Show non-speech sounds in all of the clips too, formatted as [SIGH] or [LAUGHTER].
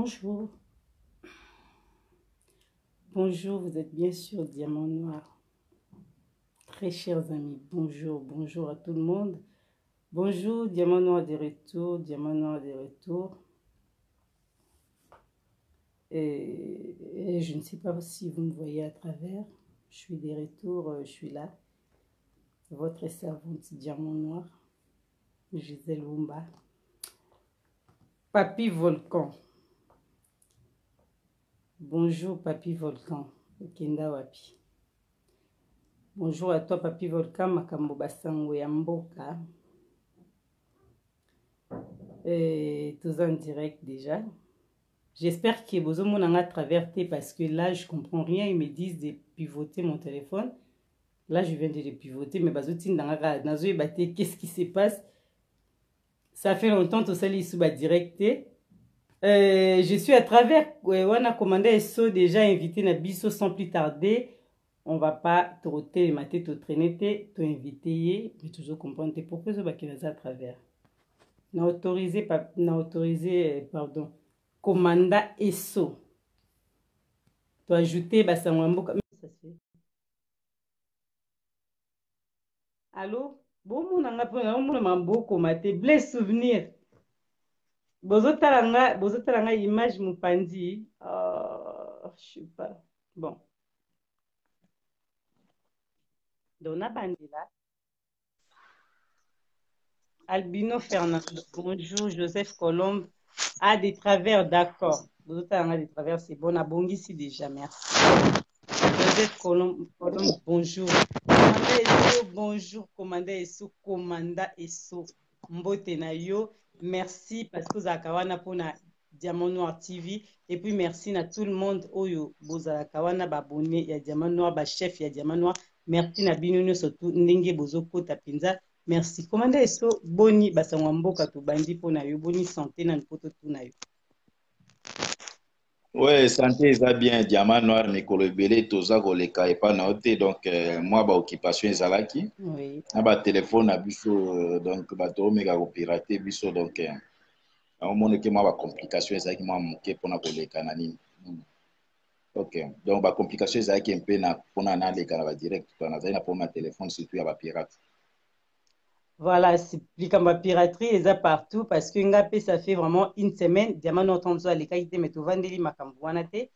Bonjour. Bonjour, vous êtes bien sûr Diamant Noir. Très chers amis, bonjour, bonjour à tout le monde. Bonjour, Diamant Noir de retour, Diamant Noir de retour. Et, je ne sais pas si vous me voyez à travers. Je suis de retour, euh, je suis là. Votre servante Diamant Noir, Gisèle Wumba. Papy Volcan. Bonjour Papy Volcan. Okenda wapi? Bonjour à toi Papy Volcan, makambo basango ya mboka. Et tous en direct déjà. J'espère que vous avez à travers parce que là je comprends rien. Ils me disent de pivoter mon téléphone. Là je viens de le pivoter, mais qu'est-ce qui se passe? Ça fait longtemps que ça sous direct. Euh, je suis à travers euh, wana commandé eso déjà invité na biso sans plus tarder on va pas trop telema te totraîne te toinvite ye mais toujours comprendre te pourquoi ezobakela aza à travers na autorise pa, na autorise pardon commanda eso toajoute basango ya mboka allo bomonanga mpo naomona mabokoma te ble souvenir bozotala nga bozotala nga image mopanzi. Oh, je sais pas. Bon. Donc nabandela albino fernando. Bonjour joseph colombe. A des travers d'accord. Bozotala nga des travers c'est bon. Nabongisi déjà merci. Joseph colombe, colombe bonjour. Komanda eso bonjour. Komanda eso komanda eso mbote na yo merci parce que ozalaka wana mpona diamant noir tv et puis merci na tout le monde oyo bozalaka wana babone ya diamant noir bachef ya diamant noir. Merci na bino nyonso ndenge bozokota mpenza. Merci. Komanda eso boni basango ya mboka tobandi mpona yo. Boni sante na npoto tu na yo Ouais, santé eza bien. Diamant noir mikolo ebele toza koleka epai na yo te donc euh, mwa baoccupation ezalaki. Oui. na batelefone na biso euh, donc bato omeka kopirate biso. Donc euh, naomoneke mwa bacomplication ezalaki mwa moke mpona koleka na nini. Mm. ok. Donc bacomplication ezalaki mpe na mpona naleka na badirect nazali na problème ya telefone surtout ya bapirate Voilà, likambo ya piraterie eza partout parce que ça fait vraiment une semaine diamant no tonzo alekaki te mais tovandeli makambo wana te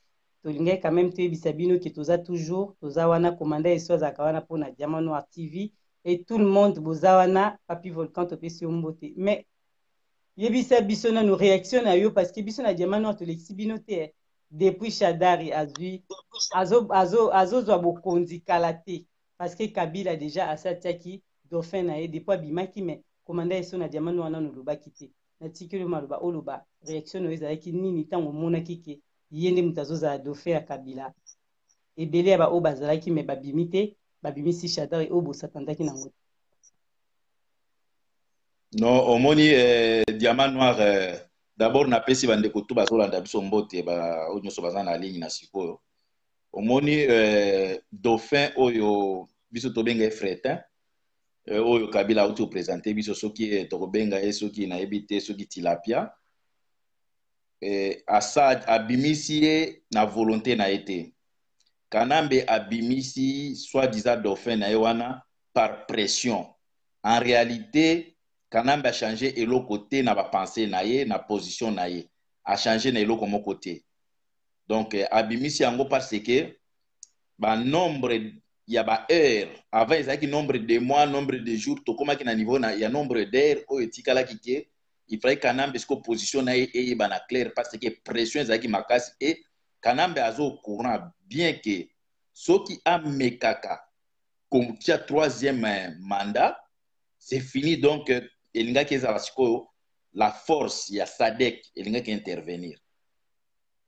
tolingaki quand même toyebisa bino ke toza toujours toza wana komanda eso azalaka wana mpona diamant noir tv et tout le monde wana papi volcan topesi yo mbote mais yebisa biso nano réaction na yo parce que biso na diamant noir tolekisi bino te depuis shadari azwi azozwa azo, azo bokonzi kala te parce que kabila déjà asi atiaki dauphin na ye depuis abimaki me komanda eso na diamant wana nolobaki te natikeli maloba oloba réaction oyo ezalaki nini ntango omonaki ke ye nde moto azozala dauphin ya kabila. Ebele ya baoyo bazalaki me babimi te babimisi shadari oyo bosatandaki nango te non omoni eh, diamant noir eh, d'abord napesi bandeko tu bazolanda biso mbote oyo nyonso baza na ligne na sikoyo omoni eh, dauphin oyo biso tobenga efretin oyo kabila auti opresente biso soki tokobenga ye soki nayebi te soki tilapia. Asa abimisi ye na volonté na ye kanambe abimisi soi-disant dauphin na ye par pression. En réalité kanambe achange eloko te na bapense na ye na position na ye. Achange na eloko moko te. Donc abimisi yango parce que banombre ya baheure avant ezalaki nombre de mois nombre de jours. Tokomaki na niveau na, ya nombre d'heure oyo etikalaki ke ifai kanambe siko position na ye eyebana claire parce que pression ezalaki makasi. E kanambe aza au courant bien ke soki amekaka kotia troisième mandat c'est fini. Donc elingaki ezala sikoyo la force ya sadek elingaki intervenir.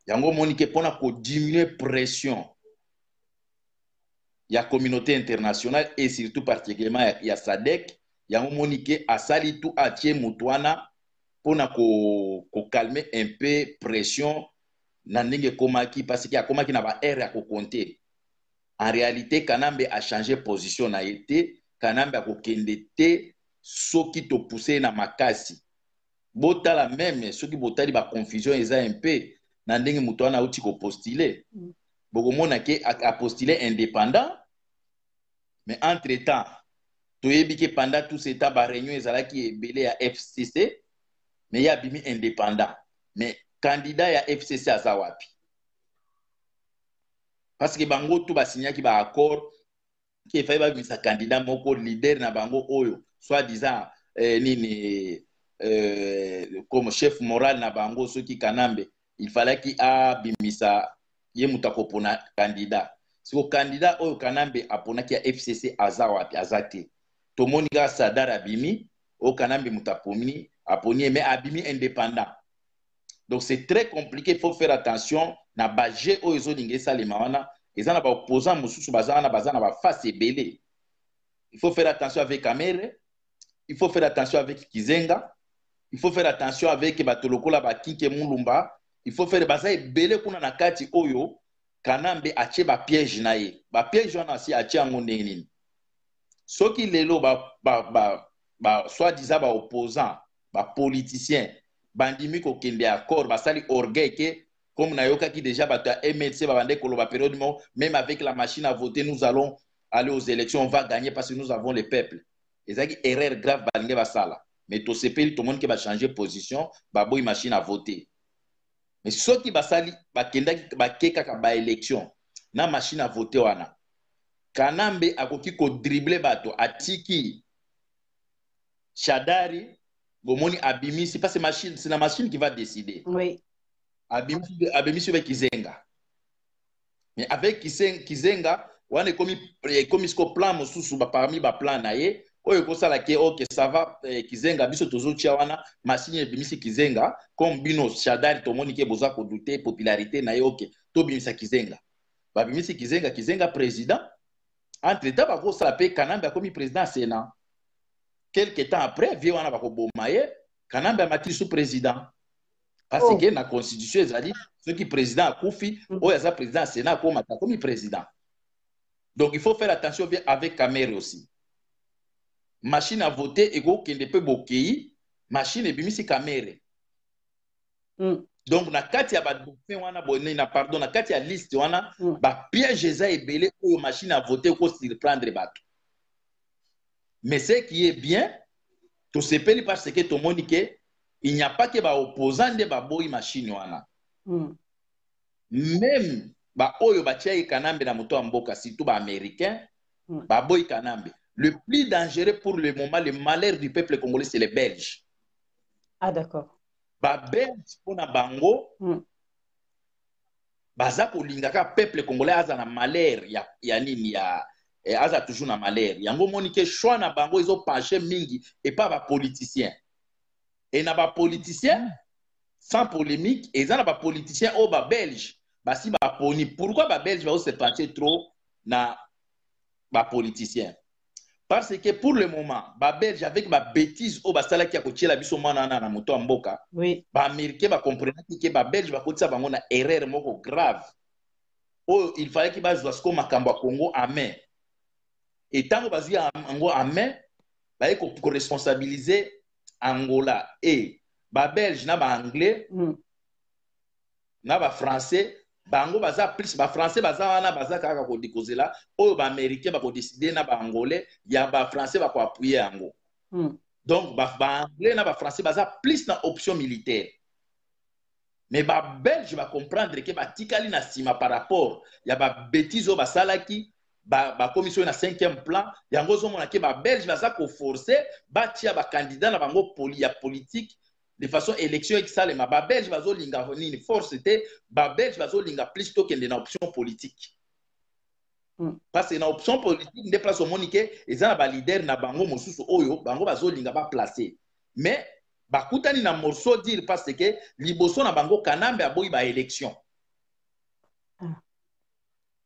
Yango omoni ke mpona kodiminue pression ya communauté internationale et surtout particulièrement ya, ya sadek yango moni ke asali tu atie moto wana mpona kokalme ko un peu pression na ndenge ekomaki parce ke akomaki na baere ya kokonte en réalité kanambe achange position na te kanambe akokende te soki topuse ye na makasi. Botala meme soki botali baconfusion eza un peu na ndenge moto wana auti kopostule Mm. Bokomona ke a- apostule indépendant. Mais entre temps toyebi ke pendant tout ce temps baréunion ezalaki ebele ya fcc mais ye abimi indépendant. Mais candidat ya fcc aza wapi? Parce que bango tu basinyaki baaccord ke efai babimisa candidat moko leader na bango oyo soit disant eh, nini eh, comme chef moral na bango soki kanambe il falaki abimisa ye moto akopona candidat siko candidat oyo kanambe aponaki ya fcc aza wapi? Aza te. Tomoni kaka sadar abimi oyo kanambe moto aponi aponi ye mais abimi indépendant. Donc c'est très compliqué il faut faire attention na baje oyo ezolinga esalema wana. Eza na baopposant mosusu baza wana baza na baface ebele. Il faut faire attention avec amere il faut faire attention avec kizenga il faut faire attention avec bato lokola bakike mulumba il faut faire baza ebele kuna na kati oyo kanambe atie bapiège na ye. Bapiège wana asi atie yango ndenge nini? Soki lelo ba, ba, ba, ba, soit disant baopposant bapoliticien bandimi kokende accord basali orgueil ke comme nayokaki déjà bato ya mlc babande koloba période moko même avec la machine à voter nous allons aller aux élections on va gagner parce que nous avons le peuple ezalaki erreur grave balingi basala. Mais tosepeli tomoni ke bachange position baboyi machine à voter mais soki basali bakendaki bake kaka baélection na machine à voter wana kanambe akoki kodrible bato atiki shadari bomoni abimisi parce machine c'est la machine qui va décider Oui. abimisi abimisi be kizenga mais avec Kizen- kizenga wana ekomi ekomi siko plan mosusu parmi baplan na ye oyo ekosala ke ok ça va eh, kizenga biso tozotia wana machine ebimisi kizenga comme bino shadari tomoni ke boza kodute popularité na ye ok tobimisa kizenga. Babimisi kizenga kizenga président entre temps bakosala mpe kanambe akomi président ya sénat. Quelque temps après vie wana bakoboma ye kanambe amati lisusu président parce Oh. que na constitution ezali soki président akufi Mm. oyo aza président ya sénat akomata akomi président. Donc il faut faire attention avec camere aussi machine à voter ekokende mpe bokei machine ebimisi camere Mm. donc na kati ya badocument wana bone na pardon na kati ya liste wana Mm. bapiège eza ebele oyo machine à voter ekosurprendre bato mais ce qui est bien tosepeli parce que tomoni ke il n'y a pas ke baopposant nde baboyi machine wana Mm. même baoyo batiaki kanambe na moto ya mboka surtout baaméricain Mm. baboyi kanambe le plus dangereux pour le moment le malheur du peuple congolais c'est les belges. Ah, d'accord. babelge mpo na bango Mm. baza peuple congolais aza na malheur ya, ya nini ya eh, aza toujours na malheur. Yango ke choix na bango ezopenche mingi epa bapoliticien e na bapoliticien sans polémique eza na bapoliticien oyo babelge basi baponi pourquoi babelge bazose penche trop na bapoliticien parce que pour le moment babelge avec babétise oyo basalaki ya kotiela biso mwana wana na moto ya mboka Oui. baaméricain bakomprenaki ke babelge bakotisa bango na erreur moko grave oyo il fallaki bazwa siko makambo ya congo en main e ntango bazwi yango en main baye ko- koresponsabilize angola e babelge na baanglais Mm. na bafrançais bango baza plus bafrançais baza wana baza kaka kodekozela oyo baaméricain bakodeside na baangolais ya bafrançais bakoapuye yango. Mm. donc ba- baanglais na bafrançais baza plus na option militaire. Mais babelge bacomprendre ke batikali na nsima par rapport ya babétise oyo basalaki ba- bakomisi oyo na cinquième plan yango ozomona ke babelge baza koforce batia bakandidat na bango poli ya politique de façon élection ekisalema babelge bazolinga nini force te babelge bazolinga plus tokende na option politique. Mm. parce que na option politique nde place omoni ke eza na balider na bango mosusu oyo bango bazolinga baplace mais bakutani na morceau dire parce que liboso na bango kanambe aboyi baélection Ah.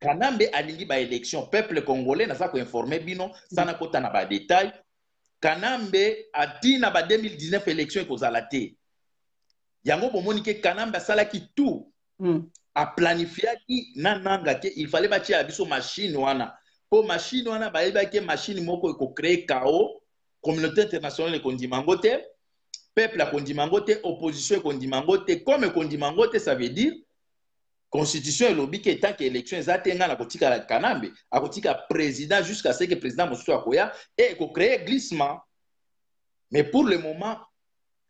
kanambe alingi baélection peuple congolais naza koinforme bino sana kota na badetail kanambe ati na ba 2019 élection ekozala te. Yango bomoni ke kanambe asalaki tout. Mm. aplanifiaki na nanga ke il fallait batia biso machine wana. Mpo machine wana bayebaki machine moko ekocree kao communauté internationale ekondima yango te peuple akondima yango te opposition ekondima yango te comme ekondima yango te ça veut dire constitution elobi ke tant que élection eza te ngai nakotikala kanambe akotika président jusqu'à ce que président mosusu akoya e ekocrée glissement mais pour le moment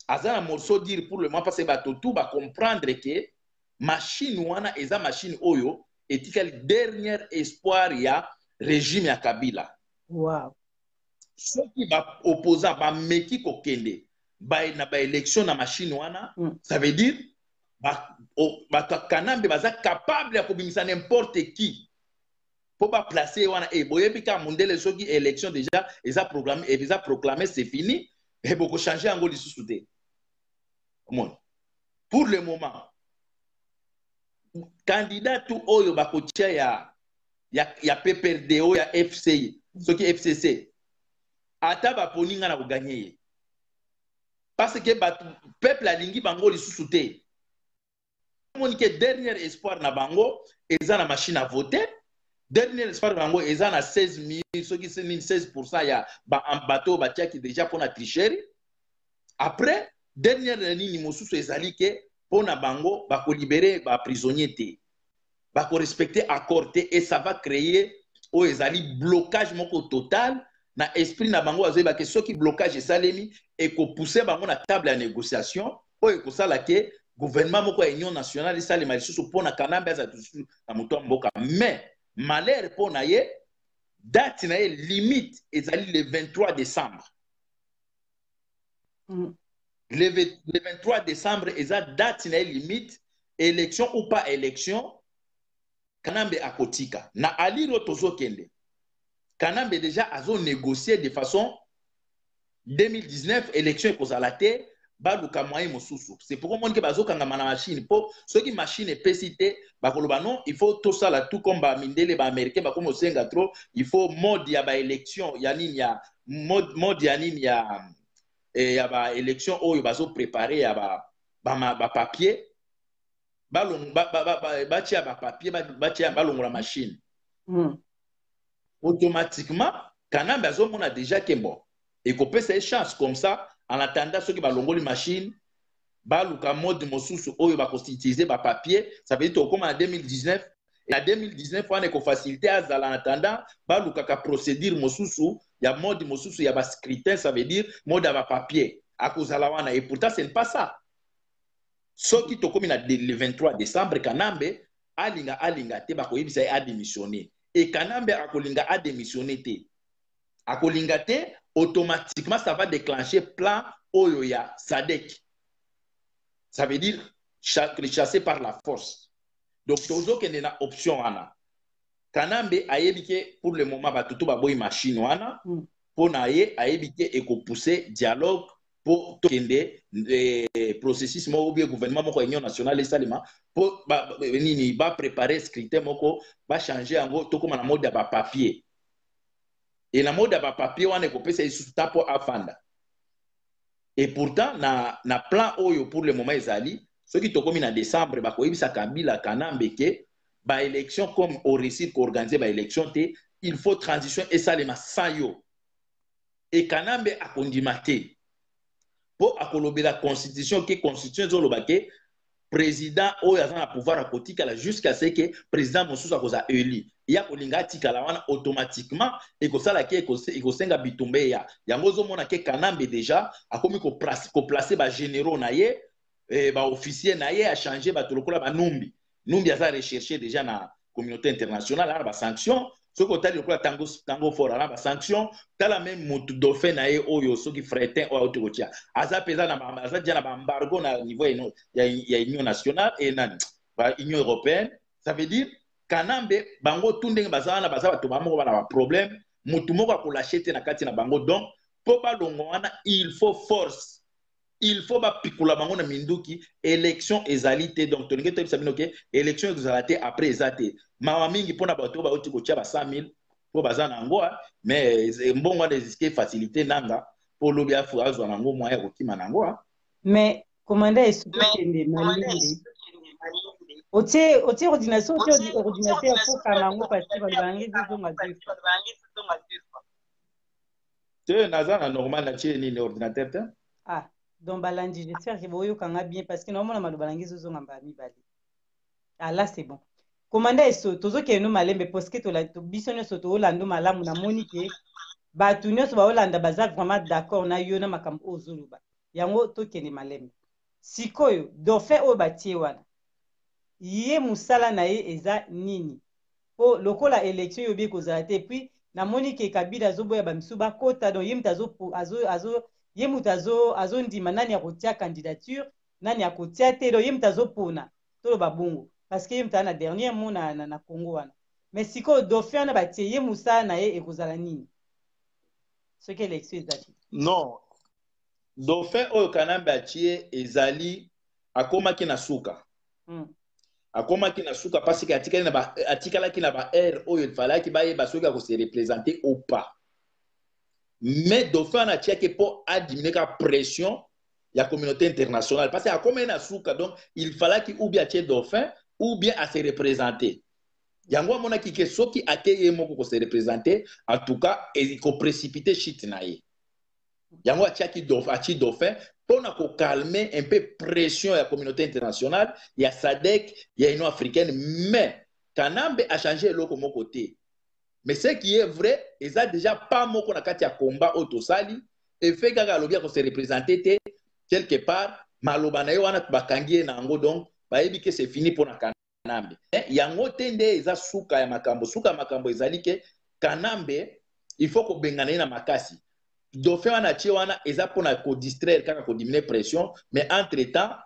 aza na morceau dire pour le moment parce que bato tu bacomprendre ke machine wana eza machine oyo etikali dernier espoir ya régime ya kabila wow. soki baopposant bameki kokende ba, na baélection na machine wana mm. ça veut dire bato ya kanambe baza capable ya kobimisa n'importe qui. Mpo baplace wana. E boyebi kaka mondele soki élection déjà eza proclamé, eza proclamé c'est fini. E bokochange yango lisusu te. Omoni pour le moment candidat tu oyo bakotia ya, ya, ya pprd oyo ya fci soki fcc ata baponi nga na koganye ye. Parce que bato peuple alingi bango lisusu te omoni ke dernier espoir na bango eza na machine à voter. Dernier espoir na bango eza na 16 000 soki 16 ya bato oyo batiaki déjà mpona tricherie. Après dernière nini mosusu ezali ke mpo na bango bakolibere baprisonnier te. Bakorespecte accord te et ça va créer oyo ezali blocage moko total. Na esprit na bango bazoyeba ke soki blocage esalemi ekopousse bango na table ya négociation. Oyo ekosala ke gouvernement moko ya union nationale esalema lisusu mpo na kanambe aza lisusu na moto ya mboka. Mais malheur mpo na ye date na ye limite ezali le 23 décembre. Mm. le, le 23 décembre eza date na ye limite élection ou pas élection kanambe akotika. Na alire oyo tozokende kanambe déjà azonégocie de façon 2019 élection ekozala te baluka moyen mosusu. C'est pourquoi omoni ke bazokangama na machine. Mpo soki machine epesi te bakoloba non il faut tosala tout comme bamindele baaméricain bakomi osenga trop il faut mode ya baélection ya nini ya mode, mode ya nini ya eh, ya baélection oyo bazoprépare ya bapapier ba, ba, ba, ba, ba, batia bapapier batia balongola machine. Mm. automatiquement kanambe azomona déjà ke bon. Ekopesa ye chance comme ça en attendant soki balongoli machine baluka mode mosusu oyo bakoutilize bapapier ça veut dire tokóma na 2019 na 2019 wana ekofacilité azala en attendant balukaka procédure mosusu ya mode mosusu ya bascrutin ça veut dire mode ya bapapier akozala wana et pourtant ce n'est pas ça. Soki tokómi na le 23 décembre kanambe alinga alinga te bakoyebisa ye adémissionne e kanambe akolinga adémissionne te. Akolinga te automatiquement ça va déclencher plan oyo ya sadek. Ça veut dire chasser par la force. Donc tozokende na option wana kanambe ayebi ke pour le moment bato to baboyi machine wana mpo na ye ayebi ke ekopousse dialogue mpo tokende eh, processus moko bie gouvernement moko union nationale esalema mpo ba, nini baprépare scrutin moko bachange yango tokóma na mode ya bapapier e na mode ya bapapier wana ekopesa lisusu ta mpo afanda et pourtant na, na plan oyo pour le moment ezali soki tokómi na décembre bakoyebisa kabila kanambe ke baélection comme oréussir koorganize baélection te il faut transition esalema sans yo. E kanambe akondima te mpo akolobela constitution ke constitution ezoloba ke président oyo aza na pouvoir akotikala jusqu'à ce ke président mosusu akozala élu ya kolinga atikala wana automatiquement ekosala ke ekosenga bitumba eya. Yango ozomona ke kanambe déjà akomi koplace bagénéraux na ye eh, baofficier na ye achange bato lokola banumbi numbi. Aza recherche déjà na communauté internationale ana basanction soki otali lokola tango, tango fort ana basanction tala meme motu dauphin na ye oyo soki fretin oyo auti kotia. Aza mpenza aza dia na baembargo na niveau ya, union nationale e nani union européenne. Ça veut dire kanambe bango tu ndenge baza wana baza bato bamoko bana baproblème motu moko akolashe te na kati na bango. Donc mpo balongo wana il faut force. Il faut bapikula bango na minduki. Élection ezali te. Donc tolingi toyebisa bino ke élection ekozala te après eza te. Mawa mingi mpona bato bauti kotia ba 100 000 mpo baza na yango mais mbongo wana eziske facilité nanga. Mpo lobi afu azwa nango mwa ya kokima na yango mais komanda esuki okende malindi otie otie ordination otie ordinateur ya kokanga yango pasi babangi zizonga te naza na normal natie nini ordinateur te? Ah donc balandi j'espère ke boyokanga bien parce que naomona maloba nangi ezozonga mbala mibale ah là c'est bon. Komanda eso tozokende no malembe parceke biso nyonso toolanda malamu namoni ke bato nyonso baolanda baza vraiment d'accord na yo na makambo oyo ozoloba. Yango tokende malembe. Sikoyo dauphin oyo batie wana ye mosala na ye eza nini? Mpo lokola élection oyo obi kozala te puis namoni ke kabila azoboya bamisu bakota donc ye moto ye moto azondima nani akotia candidature nani akotia te donc ye moto azopona. Toloba bongo parce que ye moto aza na dernier mot na, na, na congo wana. Mais sikoyo dauphin wana batie ye mosala na ye ekozala nini? Soki élection eza te non. Dauphin oyo kanambe atie ezali akomaki na suka. Mm. Akomaki na suka parce ke atikalaki na baare oyo efalaki bayeba soki akose représente ou pas. Mais dauphin wana atiaki mpo adiminue ka pression ya communauté internationale. Parce que akomaki na suka donc il falaki ou bien atie dauphin ou bien ase représente yango amonaki ke soki ate ye moko kose représente en tout cas ekoprécipite chute na ye. Yango atiaki atie dauphin mpona kokalme un peu pression ya communauté internationale ya sadek ya union africaine mais kanambe achange eloko moko te mais ce qui est vrai eza déjà pas moko na kati ya komba oyo tosali. Efe kaka alobi ya kose représente te quelque part maloba na ye wana bakangi ye na yango donc bayebi ke c'est fini mpona kanambe. Yango te nde eza suka ya makambo. Suka ya makambo ezali ke kanambe il faut kobengana ye na makasi dauphin wana atie wana eza mpona kodistraire kaka kodiminue pression mais entre temps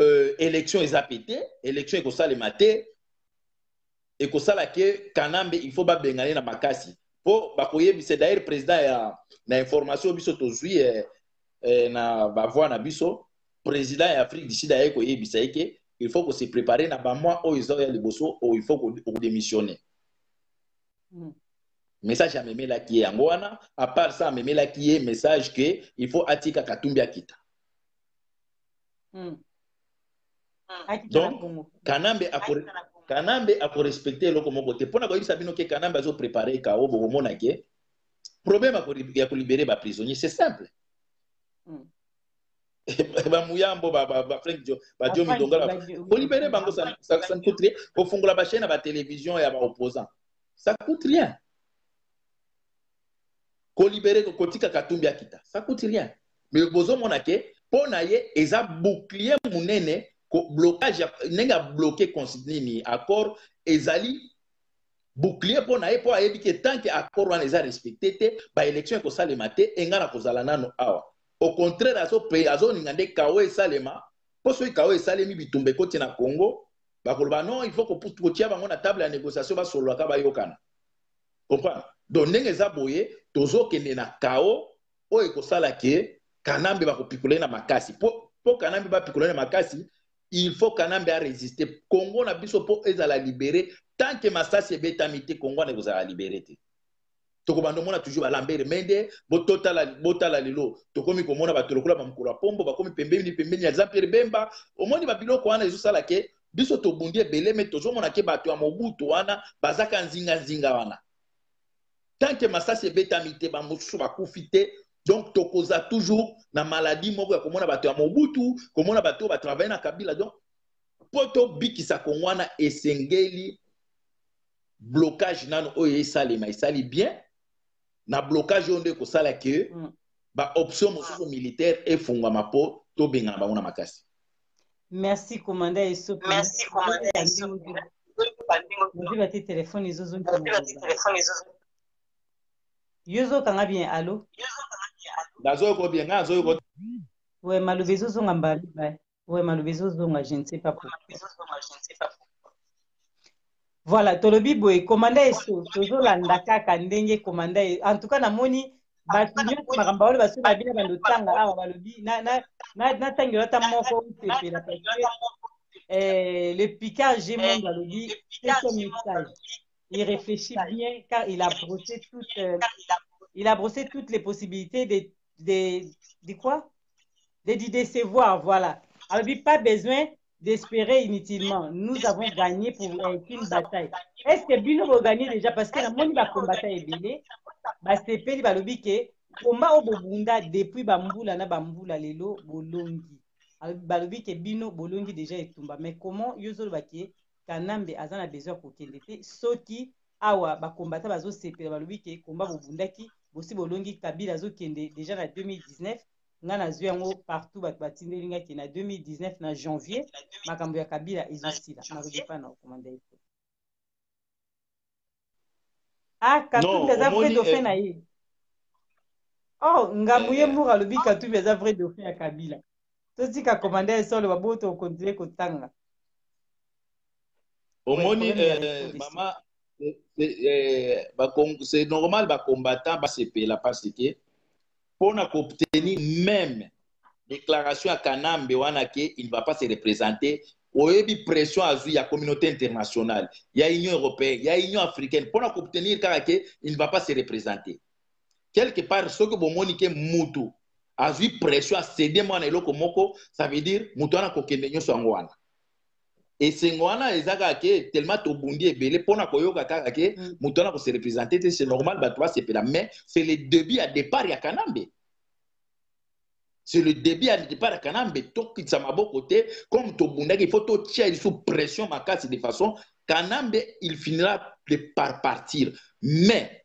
euh, élection eza pe te élection ekosalema te ekosala ke kanambe il faut babengana ye na makasi mpo bakoyebisa d'ailleurs président ya na information biso tozwi eh, eh, na bavoi na biso président ya afrique du sud aye koyebisa ye ke il faut kose prépare na bamoi oyo eza ya liboso oyo il faut kodémissionne mm. Message amemelaki ye yango wana apart ça amemelaki ye message ke il faut atika katumbi akita. Mm. donc kanambe akore, kanambe akorespecte eloko moko te mpona koyebisa bino ke kanambe azoprépare kao bokomona ke problème ya kolibere baprisonnier c'est simple. [LAUGHS] Mm. bamuyambo bafrank badio midongala kolibere bango ça ne coûte rien. Kofungola bachaine ya batelevizio ya baopposant ça coûte rien kolibere kotika katumbi akita. Ça coûte rien. Mais bozomona ke mpo na ye eza bouclier monene blocage ndenge abloke nini accord ezali bouclier mpo na ye mpo ayebi ke tant ke accord wana eza respecte te baélection ekosalema te enga na kozala nano awa. Au contraire azoninga nde kao esalema mpo soki kao esalemi bitumba ekoti na congo bakoloba non il faut kotia bango na table ya négociation basololaka bayokana comprendre donc ndenge eza boye tozokende na kao oyo ekosala ke kanambe bakopikola ye na makasi. Mpo kanambe bapikola ye na makasi il faut kanambe aresiste congo na biso mpo ezala libere tant ke masasi ebetami te congo wana ekozala libere te. Tokobanda omona toujours balambere mende botala lelo. Tokomi komona bato lokola bamokolo ya pombo bakomi pembeni pembeni ya jean pierre bemba. Omoni babiloko wana ezosala ke biso tobundi ebele me tozomona ke bato ya mobutu wana bazaka nzinganzinga wana tant ke masasi ebetami te bamosusu bakufi te donc tokoza toujours na maladi moko ya komona bato ya mobutu komona bato oyo batravaille na kabila. Donc mpo tobikisa kongo wana esengeli blocage nano oyo esalema. Esali bien. Na blocage oyo nde ekosala ke Mm. baoption mosusu militaire efungwama mpo tobengana bango na makasi. Merci komanda eso Merci, commandant Esso. oziba te telefone ezozongisa yo ezokanga bien alo bien ngai we ezozonga we ezozonga je ne sais pas pourquoi. Voilà tolobi boye komanda eso tozolanda kaka ndenge komanda en tout cas namoni bato nyonso makambo oyo baso babina bandotanga awa balobi. Na- na- na- natangela ata moko osepela parce que eh, le picard g monde alobi c'est son message il réfléchit bien car il a brossé toutes euh, il a brossé toutes les possibilités de de de quoi? De d'y décevoir voilà. Alobi pas besoin d'espérer inutilement. Nous avons gagné pour euh, une bataille. Est ce que bino bogagné déjà? Parce que namoni bakombata ebele basepeli balobi ke komba oyo bobunda depuis bambula na bambula lelo bolongi. Alobi- balobi ke bino bolongi déjà etumba mais comment yo ozoloba ke kanambe aza na besoin ya kokende te. Soki awa bakombata bazosepela balobi ke komba bobundaki bosi bolongi kabila azokende déjà na 2019 nga nazwi yango partout bato batindeli nga ke na 2019 na janvier makambo ya kabila ezosila. Nakoki mpa na okomanda ye ah katumbi aza vrai dauphin na ye. Oh ngambu ye moko alobi katumbi aza vrai dauphin ya kabila. Totika komanda ye solo babo tokontinue kotanga omoni euh, mama c'est normal bacombattant basepela parce que mpona koobtenir même déclaration ya kanambe wana ke il ne va pas se représenter. Oyebi pression azwi ya communauté internationale ya union européenne ya union africaine mpona koobtenir kaka ke il ne va pas se représenter. Quelque part soki bomoni ke mutu azwi pression asede mwana eloko moko ça veut dire mutu wana kokende nyonso yango wana esengo wana eza kaka ke tellement tobundi ebele mpona koyoka kaka ke moto wana kose représente te c'est normal bato basepela mais c'est le début ya départ ya kanambe. C'est le début ya départ ya kanambe. Tokitisa maboko te comme tobundaki il faut totia lisu pression makasi de façon kanambe il finira de par partir. Mais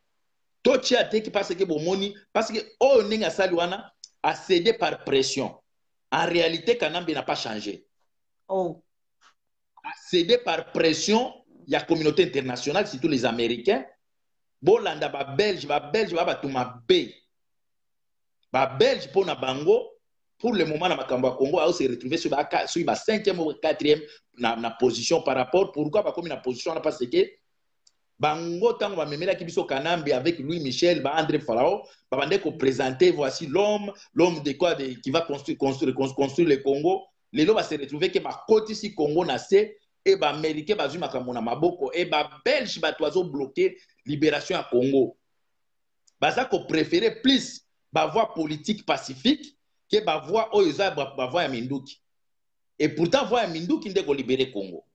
totia te parce que bomoni parce que oyo ndenge asali wana acédé par pression. En réalité kanambe n'a pas changé. Oh. Cédé par pression ya communauté internationale surtout les américains. Bolanda babelge babelge baa bato mabe. Babelge mpo na bango pour le moment na makambo ya congo aose retrouve soki ba 5e ou 4e na, na position par rapport. Pourquoi? Bakomi na position wana parce que bango ntango bamemelaki biso kanambi avec louis michel baandré farao babande koprésente voici l'homme l'homme de quoi de, qui va construire, construire, construire le congo lelo base retrouve ke bakotisi congo na se e baaméricain bazwi makambo na maboko e babelge bato bazobloke libération ya congo. Baza kopréféré plus bavoi politique pacifique ke bavoi oyo eza bavoi ya minduki. E pourtant voi ya minduki nde kolibere congo.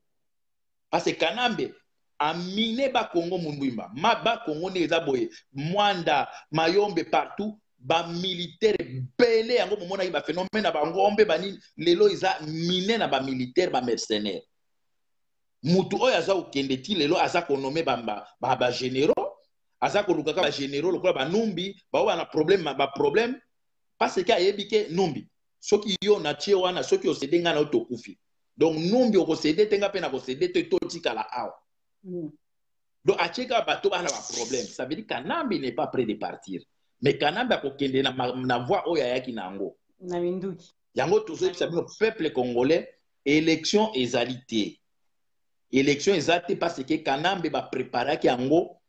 Parce que kanambe amine bakongo mundwimba ma bakongo nde eza boye. Mwanda mayombe partout bamilitaire ebele yango momonaki baphénomène na bangombe banini. Lelo eza mine na bamilitaire bamercenaire. Mutu oyo aza kokende ti lelo aza konome bagénéraux ba, ba aza koluka kaka bagénéraux lokola banumbi baoyo na problème baproblème parce ke ayebi ke numbi soki yo na tie wana soki osede ngai na yo tokufi donc numbi okosede te nga mpe na kosede te totikala awa. Mm. donc atie kaka bato bana baproblème ça veut dire kanambi n'est pas près de partir mais kanambe akokende na, na voie oyo ayaki na yango na minduki yango tozoyebisa bino peuple congolais. Élection ezali te élection eza te parce que kanambe bapreparaki yango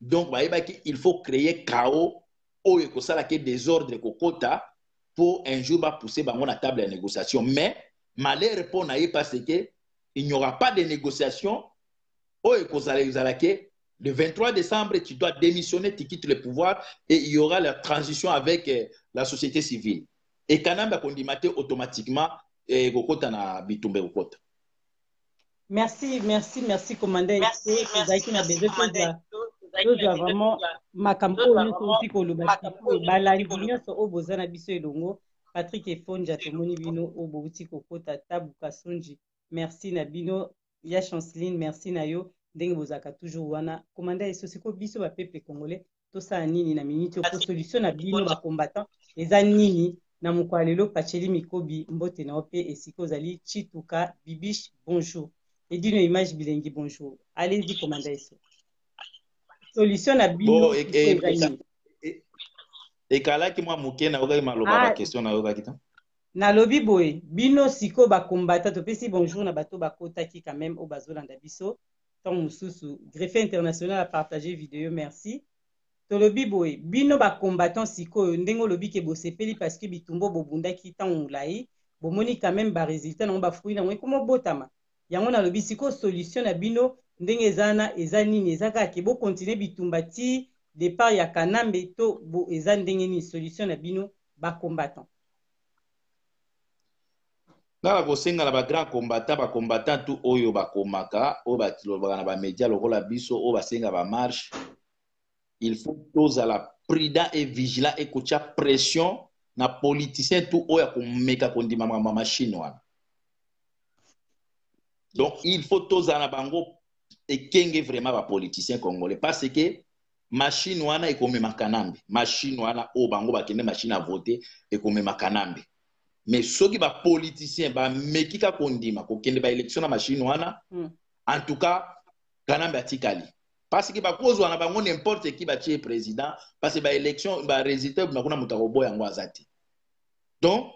donc bayebaki il faut créer chaos. Oyo ekosalaki désordre ekokota mpo un jour bapousse bango na table ya négociation. Mais malheur mpo na ye parce que il n'y aura pas de négociation. Oyo ekozala ezalaki le 23 décembre, tu dois démissionner, tu quittes le pouvoir et il y aura la transition avec euh, la société civile. Et Kanamba Kondimate automatiquement et Gokota na Bitumbe Gokota. Merci, merci, merci, commandant. Merci, merci, merci, commandant. tozwa vraiment makambo oyo nyonso outi koloba balandi nyonso oyo boza na biso elongo patrik efonja tomoni bino oyo bouti kokota tabuka sonji merci na bino ya chanceline merci na yo ndenge bozalaka toujours wana. Komanda eso siko biso bapeuple congolais tosala nini na miniti oko solution na bino bacombattant eza nini? Na mokolo ya lelo pacheli mikobi mbote na yo mpe esika ozali chituka bibish bonjour. Edino image bilengi bonjour. Allez-y komanda eso solution na bino ekalaki mwa moke nayokaki maloba baquestion nayokaki ta? Nalobi boye bino sikoyo bakombata topesi bonjour na bato bakotaki quand même oyo bazolanda biso mosusu greffe international apartage video merci. Tolobi boye bino bacombattant sikoyo ndenge olobi ke bosepeli parce que bitumba bobundaki ntango molai bomoni quand même baresultat nango bafruit nango ekoma obotama yango nalobi sikoyo solution na bino ndenge eza wana eza nini eza kaka ke bokontinue bitumba ti départ ya kanambe to bo eza ndenge solution na bino bacombattant kaka kosenga na bagrand combattant bacombattant tu oyo bakomaka oyo balobaka na bamédia lokola biso oyo basenga bamarshe il faut tozala prudent et vigilant ekotia pression na politicien tu oyo akomeka kondima makambo ya mashine wana. Donc il faut tozala na bango ekenge vraiment bapoliticien congolais. Parce que machine wana ekomemaka nambe. Machine wana oyo bango bakende machine a vote ekomemaka nambe mais soki bapoliticien bameki kaka kondima kokende baélection na machine wana Mm. en tout cas kanambe atikali parce que bakozwa na bango n'importe qui batie président parce que baélection barésultat ebima kuna moto akoboya yango aza te donc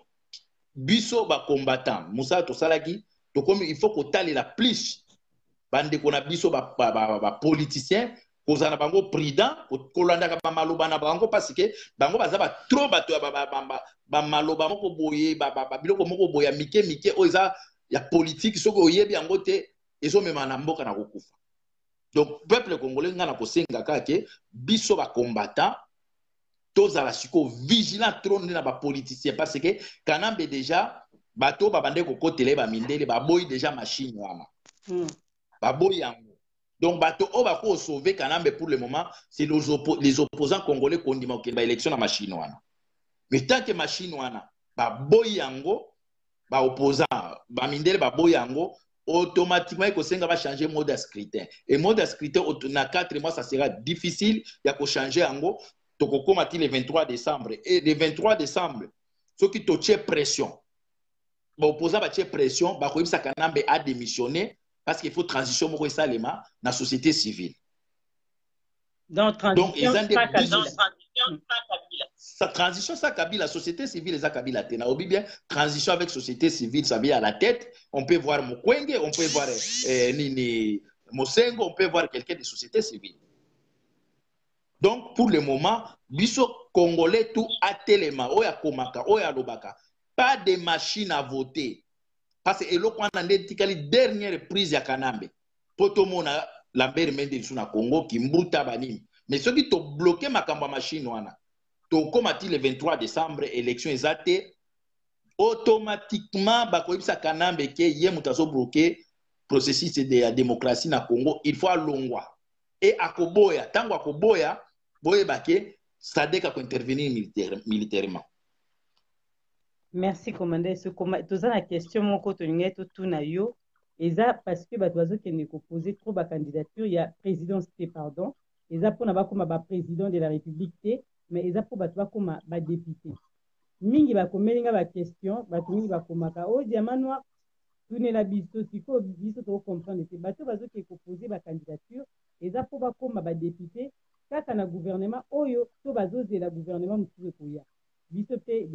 biso bacombattant mosala tosalaki tokomi il faut kotalela plus. Bandeko na biso bapoliticien ba, ba, ba kozala na bango prudent ko- kolandaka bamaloba na bango parce bango baza batro bato ya ba- ba- ba- ba- bamaloba moko boye biloko moko boye ya mike mike oyo eza ya politike soki oyebi yango te ezomema na mboka na kokufa. Donc peuple congolais nga na kosenga kaka ke biso bacombattant tozala sikoyo vigilant tro nde na bapoliticien parce que kanambe déjà bato babande kokotela ye bamindele baboyi déjà machine wana. Mm. baboyi yango donc bato oyo bakosauve kanambe pour le moment c'est les, oppo les opposants congolais kondima kokende baélection na machine wana. Mais tant que machine wana baboyi yango baopposant bamindele baboyi yango automatiquement ekosenga bachange mode ya scrutin. Et mode ya scrutin auto- na 4 mois ça sera difficile ya kochange yango. Tokokóma ti le 23 décembre. Et le 23 décembre soki totie pression baopposant batie pression bakoyebisa kanambe adémissionner parce qu'il faut transition moko esalema na société civile donc Donc, transition ils ont des sans business. Kabila. sa transition ça kabila société civile eza kabila te naobi bien transition avec société civile ça vient à la tête on peut voir mokwenge on peut voir eh, nini mosengo on peut voir quelqu'un de société civile donc pour le moment biso congolais tout atelema oyo akomaka oyo alobaka pas de machine à voter parce que eloko wana nde etikali dernière prise ya kanambe mpo tomona lambert mende lisu na congo kimbuta banini mais soki tobloke makambo ya machine wana tokóma ti le 23 décembre élection eza automatiquement bakoyebisa kanambe ke ye moto azobloke processus de ya démocratie na congo. Il faut alongwa. E akoboya ntango akoboya boyeba ke sadek akointervenir militaire, militairement merci commandant so koma toza na question moko tolingai totuna yo. Eza parce que bato bazokende kopose trop bacandidature ya présidence te pardon. Eza mpona bakóma baprésident de la république te mais eza mpo bato bakóma badepute mingi bakomeli nga baquestion bato mingi bakomaka o diama noir tunela biso sikoyo biso tokocomprendre te. Bato bazokende kopose bacandidature eza mpo bakóma badepute kaka na gouvernement oyo to bazozela gouvernement mosusu ekoya biso mpe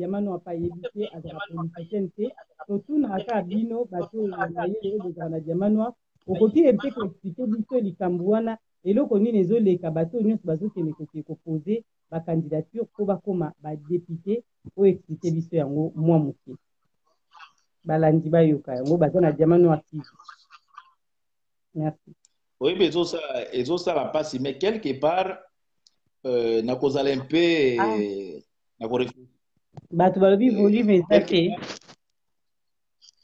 te te totunaka kaka bino bato mayele oyo na okoki mpe koexplike biso likambo wana eloko nini ezoleka bato oyo nyonso bazokende koke kopose bacandidature mpo bakóma badepute oyo explike biso yango mwa moke balandi bayoka yango baza na diamanoir tv merci. Oyebi ezosala ezosala mpasi mais quelque part euh, nakozala mpe Ah. Bato balobi volume eza te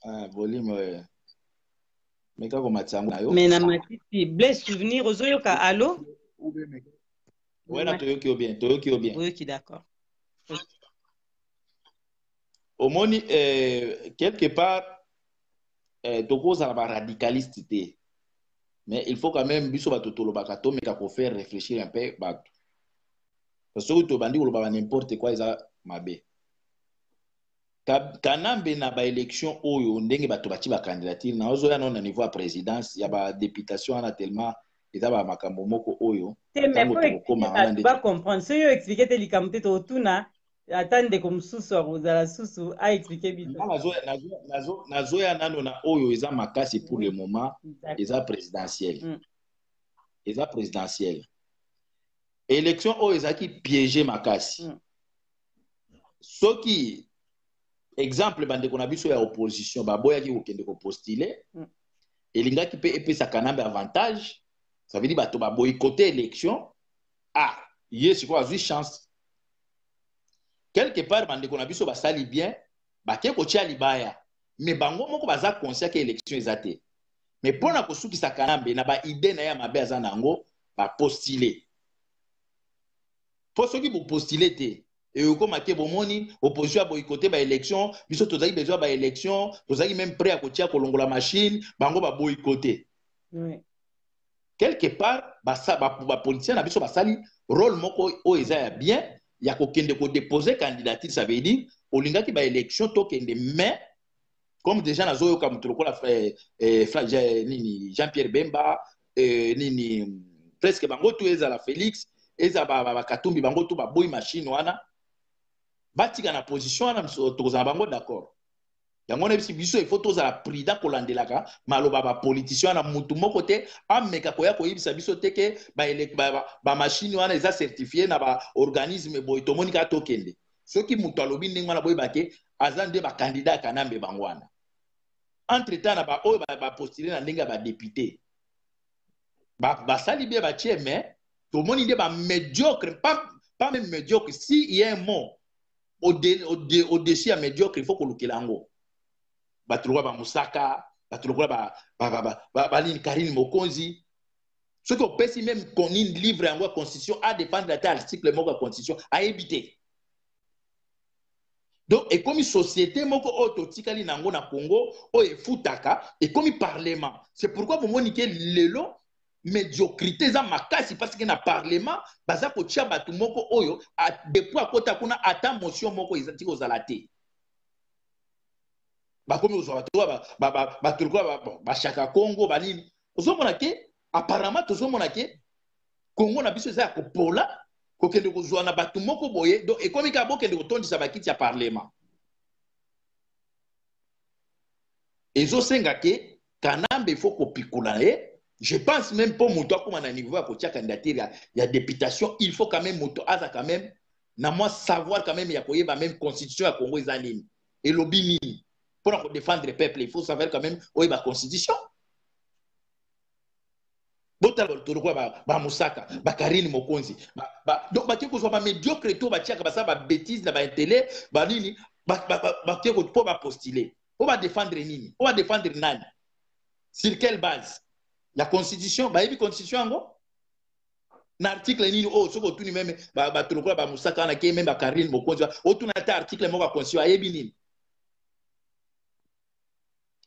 ah, volume meka komatisa yango na yo. Me na matiti blaise souvenir. Ozoyoka alo? Wena toyoki yo bien toyoki yo bien. Oyoki d'accord. Omoni euh, quelque part euh, tokozala baradicaliste te. Mais il faut quand même biso bato tolobaka tomeka kofaire réfléchir un peu bato soki tobandi koloba ba n'importe quoi eza mabe. Ka- kanambe na baélection oyo ndenge bato batie bacandidature na ozoya nano na niveau ya présidence ya badéputation wana tellement eza bamakambo moko oyo bacomprendre soki oyo explike te likambo te totuna ata ndeko mosusu akozala susu aexplike biso. Nga nazoya- nazoya- nazo- nazoya nano na oyo eza makasi pour le moment eza présidentielle Mm. eza présidentielle élection oyo ezalaki piégé makasi. Mm. soki exemple bandeko na biso ya opposition baboyaki kokende kopostule Mm. elingaki mpe epesa kanambe avantage ça veut dire bato élection ah ye sikoyo azwi chance. Quelque part bandeko na biso basali bien bake kotia libaya. Me bango moko baza conscient ke élection eza te. Me mpo na kosukisa kanambe na baide na ye ya mabe aza na yango bapostule mpo soki bopostule te ekokóma ke bomoni opposition ya boyikote baélection biso tozalaki besoin ya baélection tozalaki même prêt ya kotia kolongola machine. Bango baboyikote Ouais. quelque part bapoliticien na biso basali rôle moko oyo eza ya bien. Ya kokende kodepose candidature ça veut dire olingaki baélection tokende mais comme déjà nazoyoka moto lokola eh, eh, Je- nini jean pierre bemba eh, nini presque bango tu ezala félix eza ba- ba- bakatumbi bango to baboyi machine wana. Batika na position wana tokozala bango d'accord. Yango na bisi biso ifo tozala prida kolandelaka maloba bapoliticien wana. Mutu moko te ameka koya koyebisa biso te ke bamashine ba, ba bamashine wana eza certifie na baorganisme boye. Tomoni kaka tokende. Soki mutu alobi ndenge wana boyeba ke aza nde bakandida yakanambe bango wana. Entre temps na baoyo bapostule na ndenge ya badepute Ba- basali bie batie mais tomoni nde bamédiocre pas, pas même médiocre. Si il y a un mot au-de- au-de- au-dessus ya médiocre il faut kolukela yango bato lokola bamusaka bato lokola ba- ba- ba- ba- ba- karine mokonzi. Soki opesi même konini livre yango ya constitution adépendre ata article moko ya constitution ayebi te donc ekomi société moko oyo totikali nango na congo oyo efutaka ekomi parlement c'est pourquoi bomoni ke lelo médiocrité eza makasi parce ke na parlement baza kotia bato moko oyo depuis akota kuna ata motion moko ezati kozala te. Bakomi kozwa bato lokola bashaka congo banini ozomona ke apparemment tozomona ke congo na biso eza ya kopola kokende kozwa na bato moko boye donc ekomi kaka bokende kotondisa bakiti ya parlement. Ezosenga ke kanambe ifo kopikula ye je pense même mpo moto akóma na niveau ya kotia candidature ya, ya députation il faut quand même quand même na savoir quand même ya koyeba même constitution ya congo nini. Elobi nini? Mpona kodéfendre peuple il faut savoir quand même oyeba constitution. Botala bato lokola bamusaka bakarine mokonzi ba, ba, donc batie kozwa bamédiocre to batiaka basala babétise na baintele banini batie mpo bapostule mpo badéfendre nini mpo badéfendre nani? Sur quelle base? Ya constitution bayebi constitution yango na article nini oyo soki otuni meme bato lokola bamusaka wana ke meme bakarine mokonzi otuna ata article moko ya constitution ayebi nini?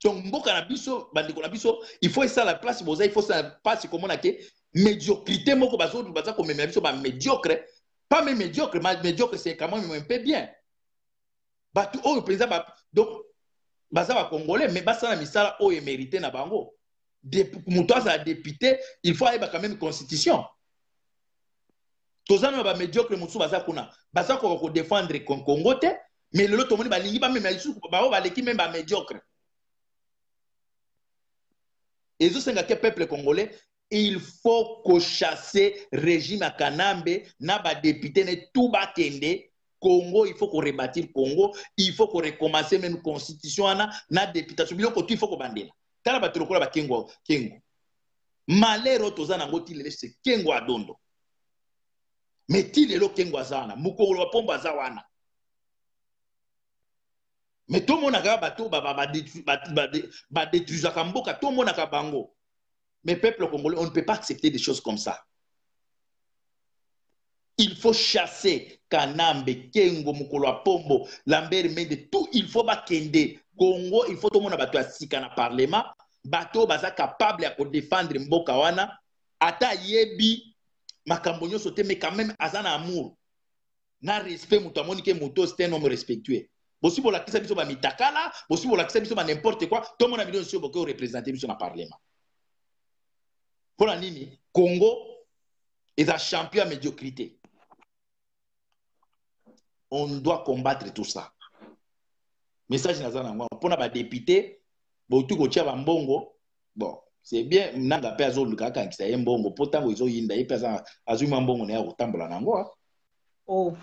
Donc mboka na biso bandeko na biso il faut esala place boza il faut esala place komona ke médiocrité moko bazo baza komemela biso bamédiocre pas même médiocre ma médiocre c'est quand même un peu bien. Bato oyo mpenza donc baza bacongolais mais basala misala oyo émérité na bango moto azala député il faut ayeba quand même constitution. Toza na bamédiocre mosusu baza kuna baza koka kodéfendre congo te mais lelo tomoni balingi bamemela lisusu bao baleki meme bamédiocre ezosenga ke peuple congolais il faut kochasse régime ya kanambe na badepute ne tu bakende congo il faut korebâtir congo il faut korecommence même constitution wana na députation. Biloko tu il faut kobandela tala bato lokola bakengo kengo malere oyo toza nango ti lelo se kengo adondo me ti lelo kengo aza wana mokolo wa mpombo aza wana. Me tomonaka bato badétruisaka mboka tomonaka bango. Mais peuple congolais on ne peut pas accepter des choses comme ça. Il faut chasser kanambe kengo mokolo ya pombo lambert mende tout il faut bakende congo il faut tomona bato ya sika na parlement bato capable ya kodefendre mboka wana. Ata ayebi makambo nyonso mais quand même amour. Na respect moto amoni ke c'est un homme respectueux. Bosi bolakisa biso bamitakala bosi bolakisa biso banimporte quoi. Tomona bino nyonso boke orepresente biso na parlement mpona nini. Congo eza champion ya médiocrité. On doit combattre tout ça message naza nango mpona badepute bouti kotia bambongo bon c'est bien nanga mpe azoluka akangisa ye mbongo. Mpo ntango ezoyinda ye mpe azwi mwa mbongo na ye akotambola nango oh.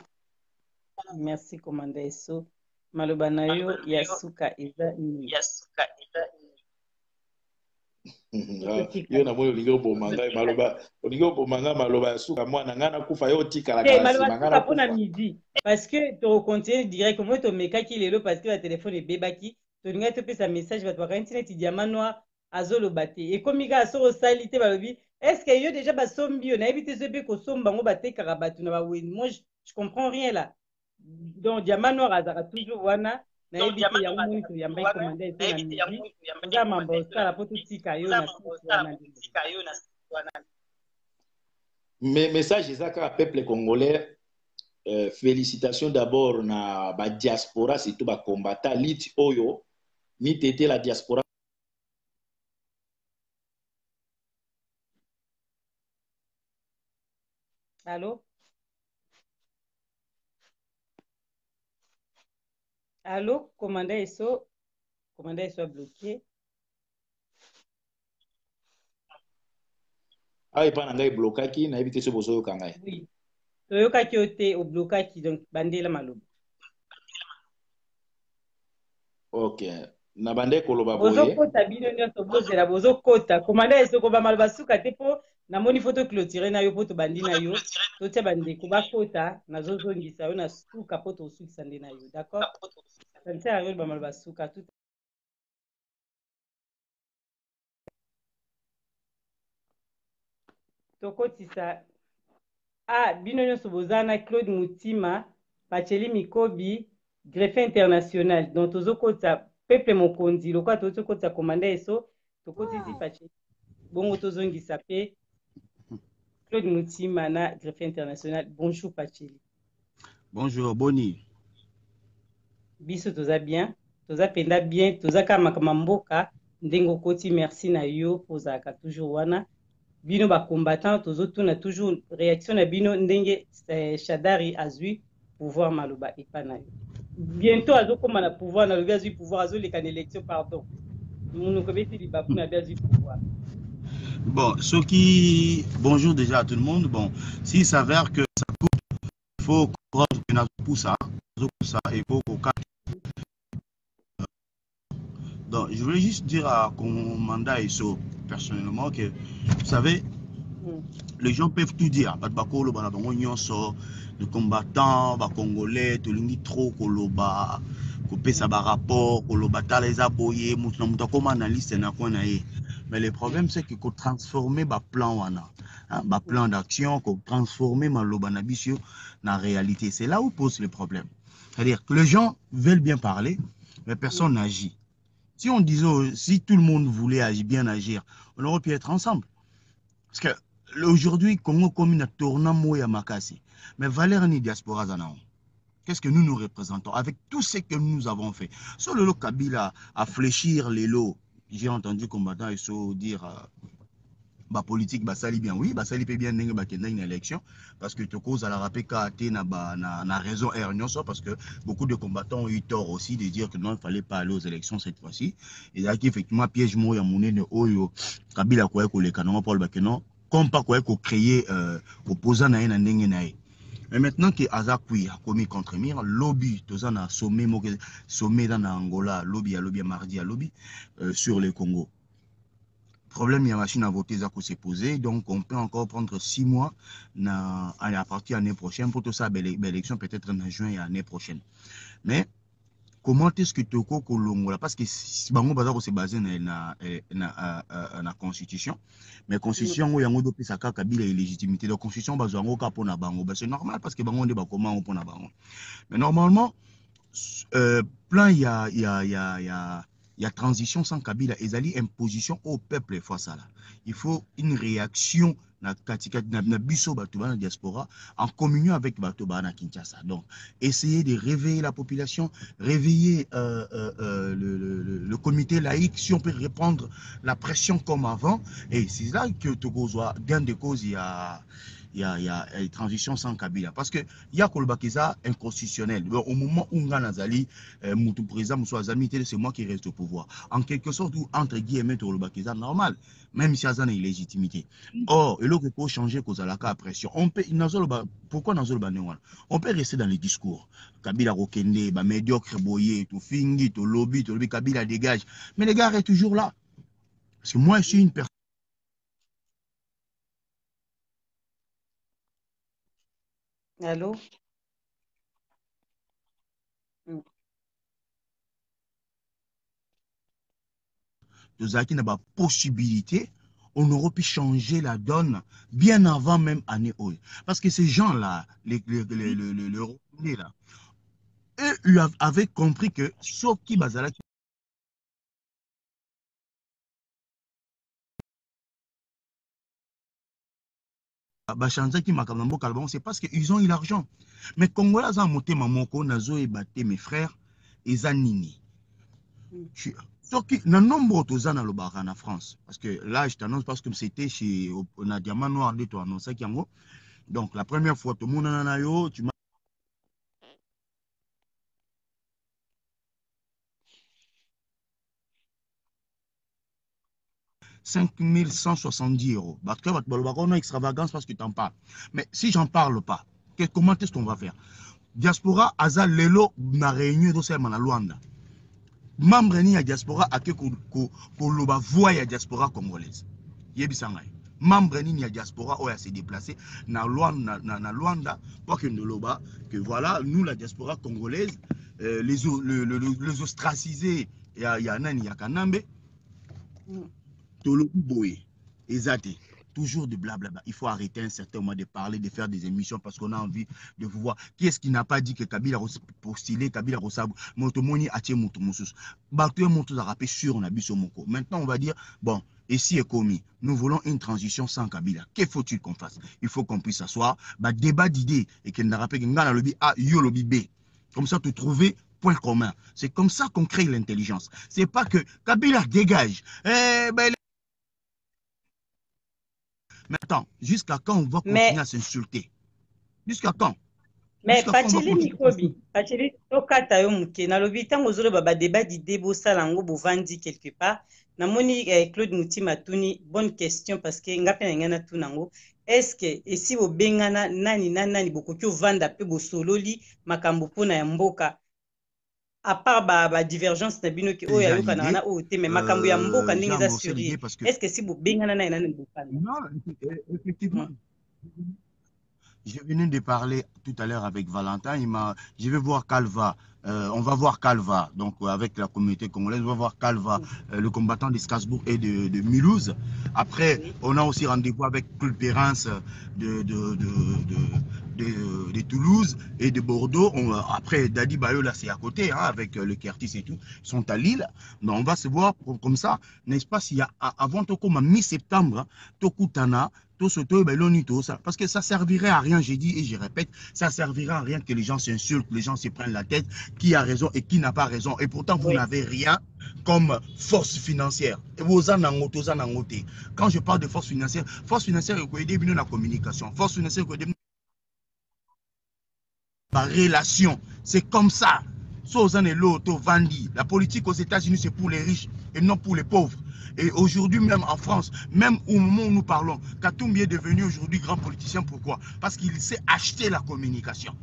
Merci komanda eso maloba na yo ya suka eza nini yo namoni olingi oboma ngai maloba olingi oboma ngai maloba ya suka. Mwana ngai nakufa yo otikala mpona midi. Parce que tokocontinue direct moi tomekaki lelo parce que batelefone ebebaki. Tolingai topesa message bato bakangi neti diama noir azoloba te. Ekomi kaka soki osali te balobi. Est ce que yo déjà basombi yo? Nayebi te so mpe kosomba bango batekaka bato na baweni moi je comprends rien là. Donc diamant noir azalaka toujours wana nayebi te yango moni toyamba ekomanda eto na midi oza mamba osala mpo totika yo na wana mais message eza kaka peuple congolais euh, félicitations d'abord na badiaspora surtout bacombatant lit oyo mitete la diaspora. Allô Allô, commandant ESO Commandant ESO bloqué. awa epai na ngai eblokaki nayebi te so bozoyoka ngai. Oui. Toyokaki yo te oblokaki donc bandela maloba. Ok. Na bande koloba boye. Bozokota bino nyonso bozela bozokota. Komanda esoko bamaloba suka te mpo namoni fo toclotire na yo mpo tobandi na yo. totia bandeko bakota nazozongisa yo na suka mpo tosukisa nde na yo d'accord? Santia yango bamaloba suka tout tokotisa. Ah bino nyonso boza na claude mutima pacheli mikobi greffe international. Donc tozokota peuple mokonzi lokola tozi tokotisa komanda eso tokotisi pacheli bongo tozongisa mpe claude mutima na greffe international. Bonjour pacheli. Bonjour boni. Biso toza bien. Toza mpenza bien. Toza kaka makambo mboka. Ndenge okoti merci na yo. Ozalaka toujours wana. Bino bacombattant tozotuna toujours. Réaction na bino ndenge eh, shadari azwi pouvoir maloba epa na yo. Bientôt azokóma na pouvoir nalobi azwi pouvoir azoleka na élection pardon. Monoko beti libapu na bi azwi pouvoir Bon, ce qui. Bonjour déjà à tout le monde. Bon, s'il s'avère que ça coupe, il faut nous pour ça. il faut qu'on Donc, je voulais juste dire à Commanda Isso, personnellement, que vous savez, Mm. les gens peuvent tout dire. Bakolo, bana bango nyonso, les combattants, ba congolais, tolingi trop koloba, kopesa ba rapport, koloba tala eza boye, mutu na mutu akoma na liste na coin na ye. Mais le problème, c'est que qu'on transformer ba plan wana, hein, ba plan d'action, qu'on transformer maloba na bisio na réalité. C'est là où pose le problème. C'est-à-dire que les gens veulent bien parler, mais personne n'agit. Si on disait, si tout le monde voulait agir, bien agir, on aurait pu être ensemble. Parce que aujourd'hui, Congo comme une tournant moya makasi. Mais valeur ni diaspora. Qu'est-ce que nous nous représentons avec tout ce que nous avons fait? Sur le lot Kabila, à fléchir les lots, j'ai entendu combattant et so dire euh, bah politique bah sali bien. Oui bah sali peut bien n'engue bah une élection parce que à la rappeler qu'à na bah na, na raison erreur ça parce que beaucoup de combattants ont eu tort aussi de dire que non il fallait pas aller aux élections cette fois-ci. Là effectivement piège moi ya monene oyo Kabila quoi ko le canon Paul bah que non comme pas quoi ko créer euh, opposant na ye na ndenge na ye mais maintenant que Azakui a commis contre Mir, lobby, tous en a sommet, sommet dans Angola, lobby à lobby mardi à lobby, euh, sur le Congo. Problème, il y a machine à voter, ça s'est posé, donc on peut encore prendre six mois na, à partir de l'année prochaine pour tout ça, belle, belle élection peut-être en juin et l'année prochaine. Mais comment est-ce que Toko Kolongola, parce que Bango Bazar s'est basé na, na, na, constitution, mais constitution où yango dopi saka kabila illégitimité de constitution bazwango ka pona bango. Bah, c'est normal parce que bango nde bakoma pona bango. Mais normalement euh, plan il y a il y a il y a transition sans Kabila. Ezali imposition au peuple face à là il faut une réaction na katikati na, biso diaspora en communion avec bato bana Kinshasa. Donc essayer de réveiller la population réveiller euh, euh, euh, le, comité laïque si on peut répondre la pression comme avant. Et c'est là que Togo gain de cause il y a y a, y a une transition sans Kabila. Parce que il y a Kolbakiza inconstitutionnel. Au moment où on a Zali, président, Azami, c'est moi qui reste au pouvoir. En quelque sorte, entre guillemets, Kolbakiza normal, même si Azan a une légitimité. Or, il faut changer cause à la pression. On peut, pourquoi dans On peut rester dans les discours. Kabila Rokende, bah, médiocre, boyé, tout fingi, tout lobby, tout lobby, Kabila dégage. Mais les gars est toujours là. Parce que moi, je suis une personne. Allô Mm. tozalaki na possibilité on aurait pu changer la donne bien avant même année oyo parce que ces gens là les les les les, les là eux avaient compris que soki bazalaki bachanzaki makambo na mboka bango c'est parce que ils ont eu l'argent. Mais congolais aza motema moko nazoyeba te mes frères eza nini. Soki na nombre toza nalobaka na france parce que là je t'annonce parce que c'était chez na diamant noir nde toannonsaki yango donc la première fois tomonana na yo tu cinq mille cent soixante-dix euros. Parce que on a extravagance parce que tu en parles. Mais si j'en parle pas, que, comment est-ce qu'on va faire? Diaspora, aza lelo na réunion de na Luanda. Membre ni ya diaspora ake ko ko loba voix ya diaspora congolaise. Yebisangai. Membre ni ya diaspora oya s'est déplacé na Luanda na, na Luanda pour que que voilà nous la diaspora congolaise euh, les le, le, le, les ostracisés ya ya nani ya Kanambe. Mm. Toujours de blablabla il faut arrêter un certain moment de parler de faire des émissions parce qu'on a envie de vous voir. Qui est-ce qui n'a pas dit que kabila postulé kabila kosabu moto moni atie moto ozaka mpe sur na biso moko. Maintenant on va dire bon ici est commis nous voulons une transition sans kabila. Que faut-il qu'on fasse? Il faut qu'on puisse s'asseoir badébat d'idée ekendaka mpe ngai nalobi a yo lobi b. Comme ça te trouver point commun. C'est comme ça qu'on crée l'intelligence. C'est pas que Kabila dégage. Eh, ben, mais attends, jusqu'à quand on va continuer mais... à s'insulter? Jusqu'à quand? Mais pacheli mikobi pacheli tokata yo moke. Nalobi ntango ozoloba badébat d'idée bosala yango bovandi quelque part. Namoni eh, claude mutima atuni bonne question parce que nga mpe na ngai natuna yango. Est ce que esi bobengana nani na nani bokoki ovanda mpe bosololi makambo mpona ya mboka? À part badivergence na bino ke oyo ayokanaka na oyo te me makambo ya mboka ndenge eza surie est ce que si bobengana na ye nani bokana effectivement Je venais de parler tout à l'heure avec Valentin. Il m'a, je vais voir Calva. Euh, on va voir Calva, donc euh, avec la communauté congolaise, on va voir Calva, euh, le combattant de Strasbourg et de, de Mulhouse. Après, oui. on a aussi rendez-vous avec Claude Pérence de, de, de, de, Toulouse et de Bordeaux. On, après, Dadi Bayo, là, c'est à côté, hein, avec le Kertis et tout. Ils sont à Lille. Donc, on va se voir comme ça, n'est-ce pas, s'il y a, avant Toko, mi-septembre, Tokutana, parce que ça servirait à rien, j'ai dit et je répète, ça servirait à rien que les gens s'insultent, les gens se prennent la tête, qui a raison et qui n'a pas raison. Et pourtant, vous oui. n'avez rien comme force financière. Quand je parle de force financière, force financière, c'est aider la communication. Force financière, la relation. C'est comme ça. La politique aux États-Unis, c'est pour les riches et non pour les pauvres. Et aujourd'hui, même en France, même au moment où nous parlons, Katumbi est devenu aujourd'hui grand politicien. Pourquoi? Parce qu'il sait acheter la communication.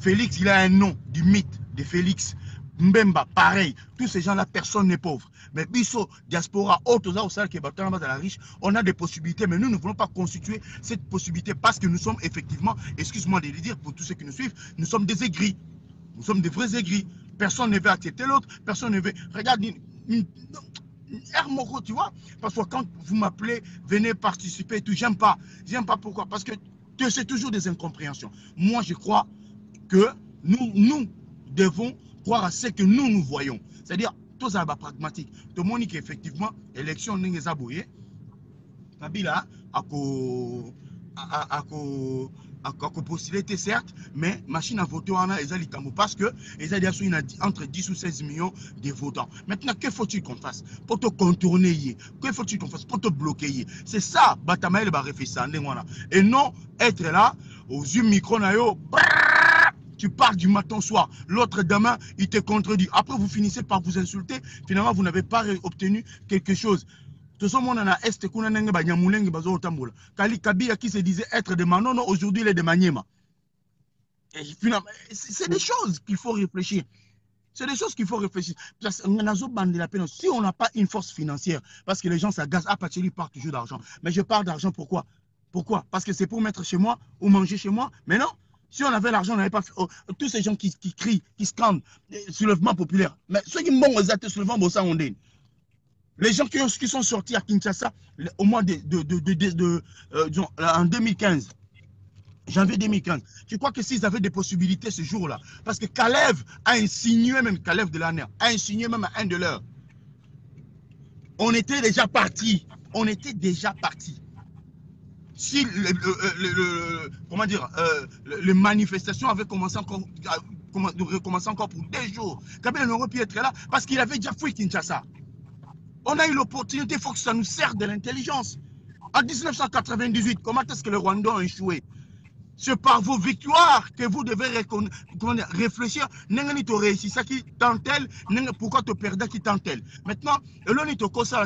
Félix, il a un nom du mythe de Félix. Mbemba, pareil. Tous ces gens-là, personne n'est pauvre. Mais Bisso, diaspora, autres la riche, on a des possibilités, mais nous ne voulons pas constituer cette possibilité parce que nous sommes effectivement, excuse-moi de le dire pour tous ceux qui nous suivent, nous sommes des aigris. Nous sommes des vrais aigris. Personne ne veut accepter l'autre, personne ne veut. Regarde, Moko, tu vois. Parce que quand vous m'appelez, venez participer tout, j'aime pas. J'aime pas pourquoi? Parce que c'est toujours des incompréhensions. Moi, je crois que nous, nous devons croire à ce que nous, nous voyons. C'est-à-dire, tout ça va pragmatique. Tout le monde qui effectivement, élection n'est pas Kabila, à akopostule te certes mais machine à voter wana eza likambo parce que dia so entre 10 ou 16 millions de votants. Maintenant que faut-il qu'on fasse pour te contourner que faut-il qu'on fasse pour te bloquer c'est ça barefesa ndenge wana et non être là aux yeux micro tu pars du matin au soir. L'autre demain, il te contredit. Après, vous finissez par vous insulter. Finalement, vous n'avez pas obtenu quelque chose tozomona na este kuna ndenge banyamulenge bazotambola kali kabila qui se disait être de manono aujourd'hui il est de maniema c'est des choses qu'il faut réfléchir c'est des choses qu'il faut réfléchir. Si on n'a pas une force financière, parce que les gens s'agacent, ah, Pacheli part toujours d'argent. Mais je parle d'argent pourquoi? Pourquoi? Parce que c'est pour mettre chez moi ou manger chez moi. Mais non, si on avait l'argent, on n'avait pas fait. Oh, tous ces gens qui, crient, qui scandent, soulèvement populaire. Mais ceux qui m'ont exalté soulèvement, dit. Les gens qui, sont sortis à Kinshasa au mois de, euh, disons, en 2015, janvier 2015. Je crois que s'ils avaient des possibilités ce jour-là, parce que Kalev a insinué, même Kalev de l'année, a insinué même à un de leurs. On était déjà parti. On était déjà parti. Si le, comment dire, euh, les manifestations avaient commencé encore, recommencé encore pour des jours, Kabila n'aurait pu être là parce qu'il avait déjà fouillé Kinshasa. On a eu l'opportunité, il faut que ça nous serve de l'intelligence. En 1998, comment est-ce que le Rwanda a échoué? C'est par vos victoires que vous devez réfléchir. N'engani to réussi ça qui tentelle, pourquoi te perdre qui tentelle. Maintenant, l'on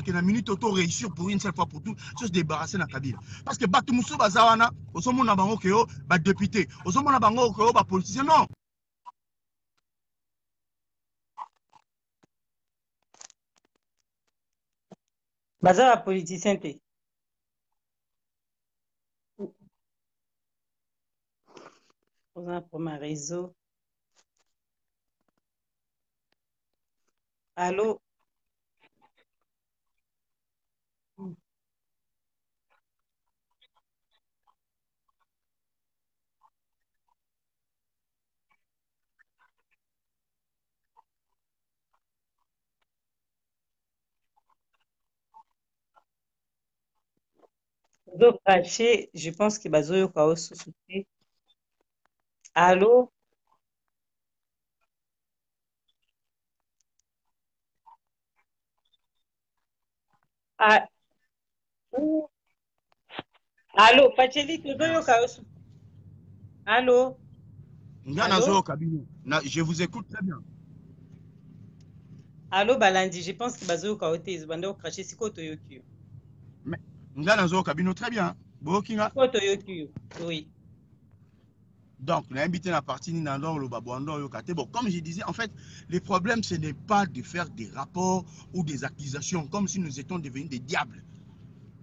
que la minute réussir pour une seule fois pour tout, se débarrasser de Kabila. Parce que Batu Moussou Bazawana, sommet na keo, député, keo, politicien, non. te problème ya réseau. Ozokrache je pense ke bazoyoka o susu te allo allo pacheli tozoyoka yo susu allo nga bino je vous écoute très bien. Allo balandi je pense ke bazoyoka yo te banda okrache sikoyo toyoki? Yo nga nazoyoka bino très bien. Boyoki nga sikoyo toyoki? Yo oui donc nayebi te na parti nini na ndongo loba bwando oyoka te bon comme je disais en fait le problème ce n'est pas de faire des rapports ou des accusations comme si nous étions devenus des diables.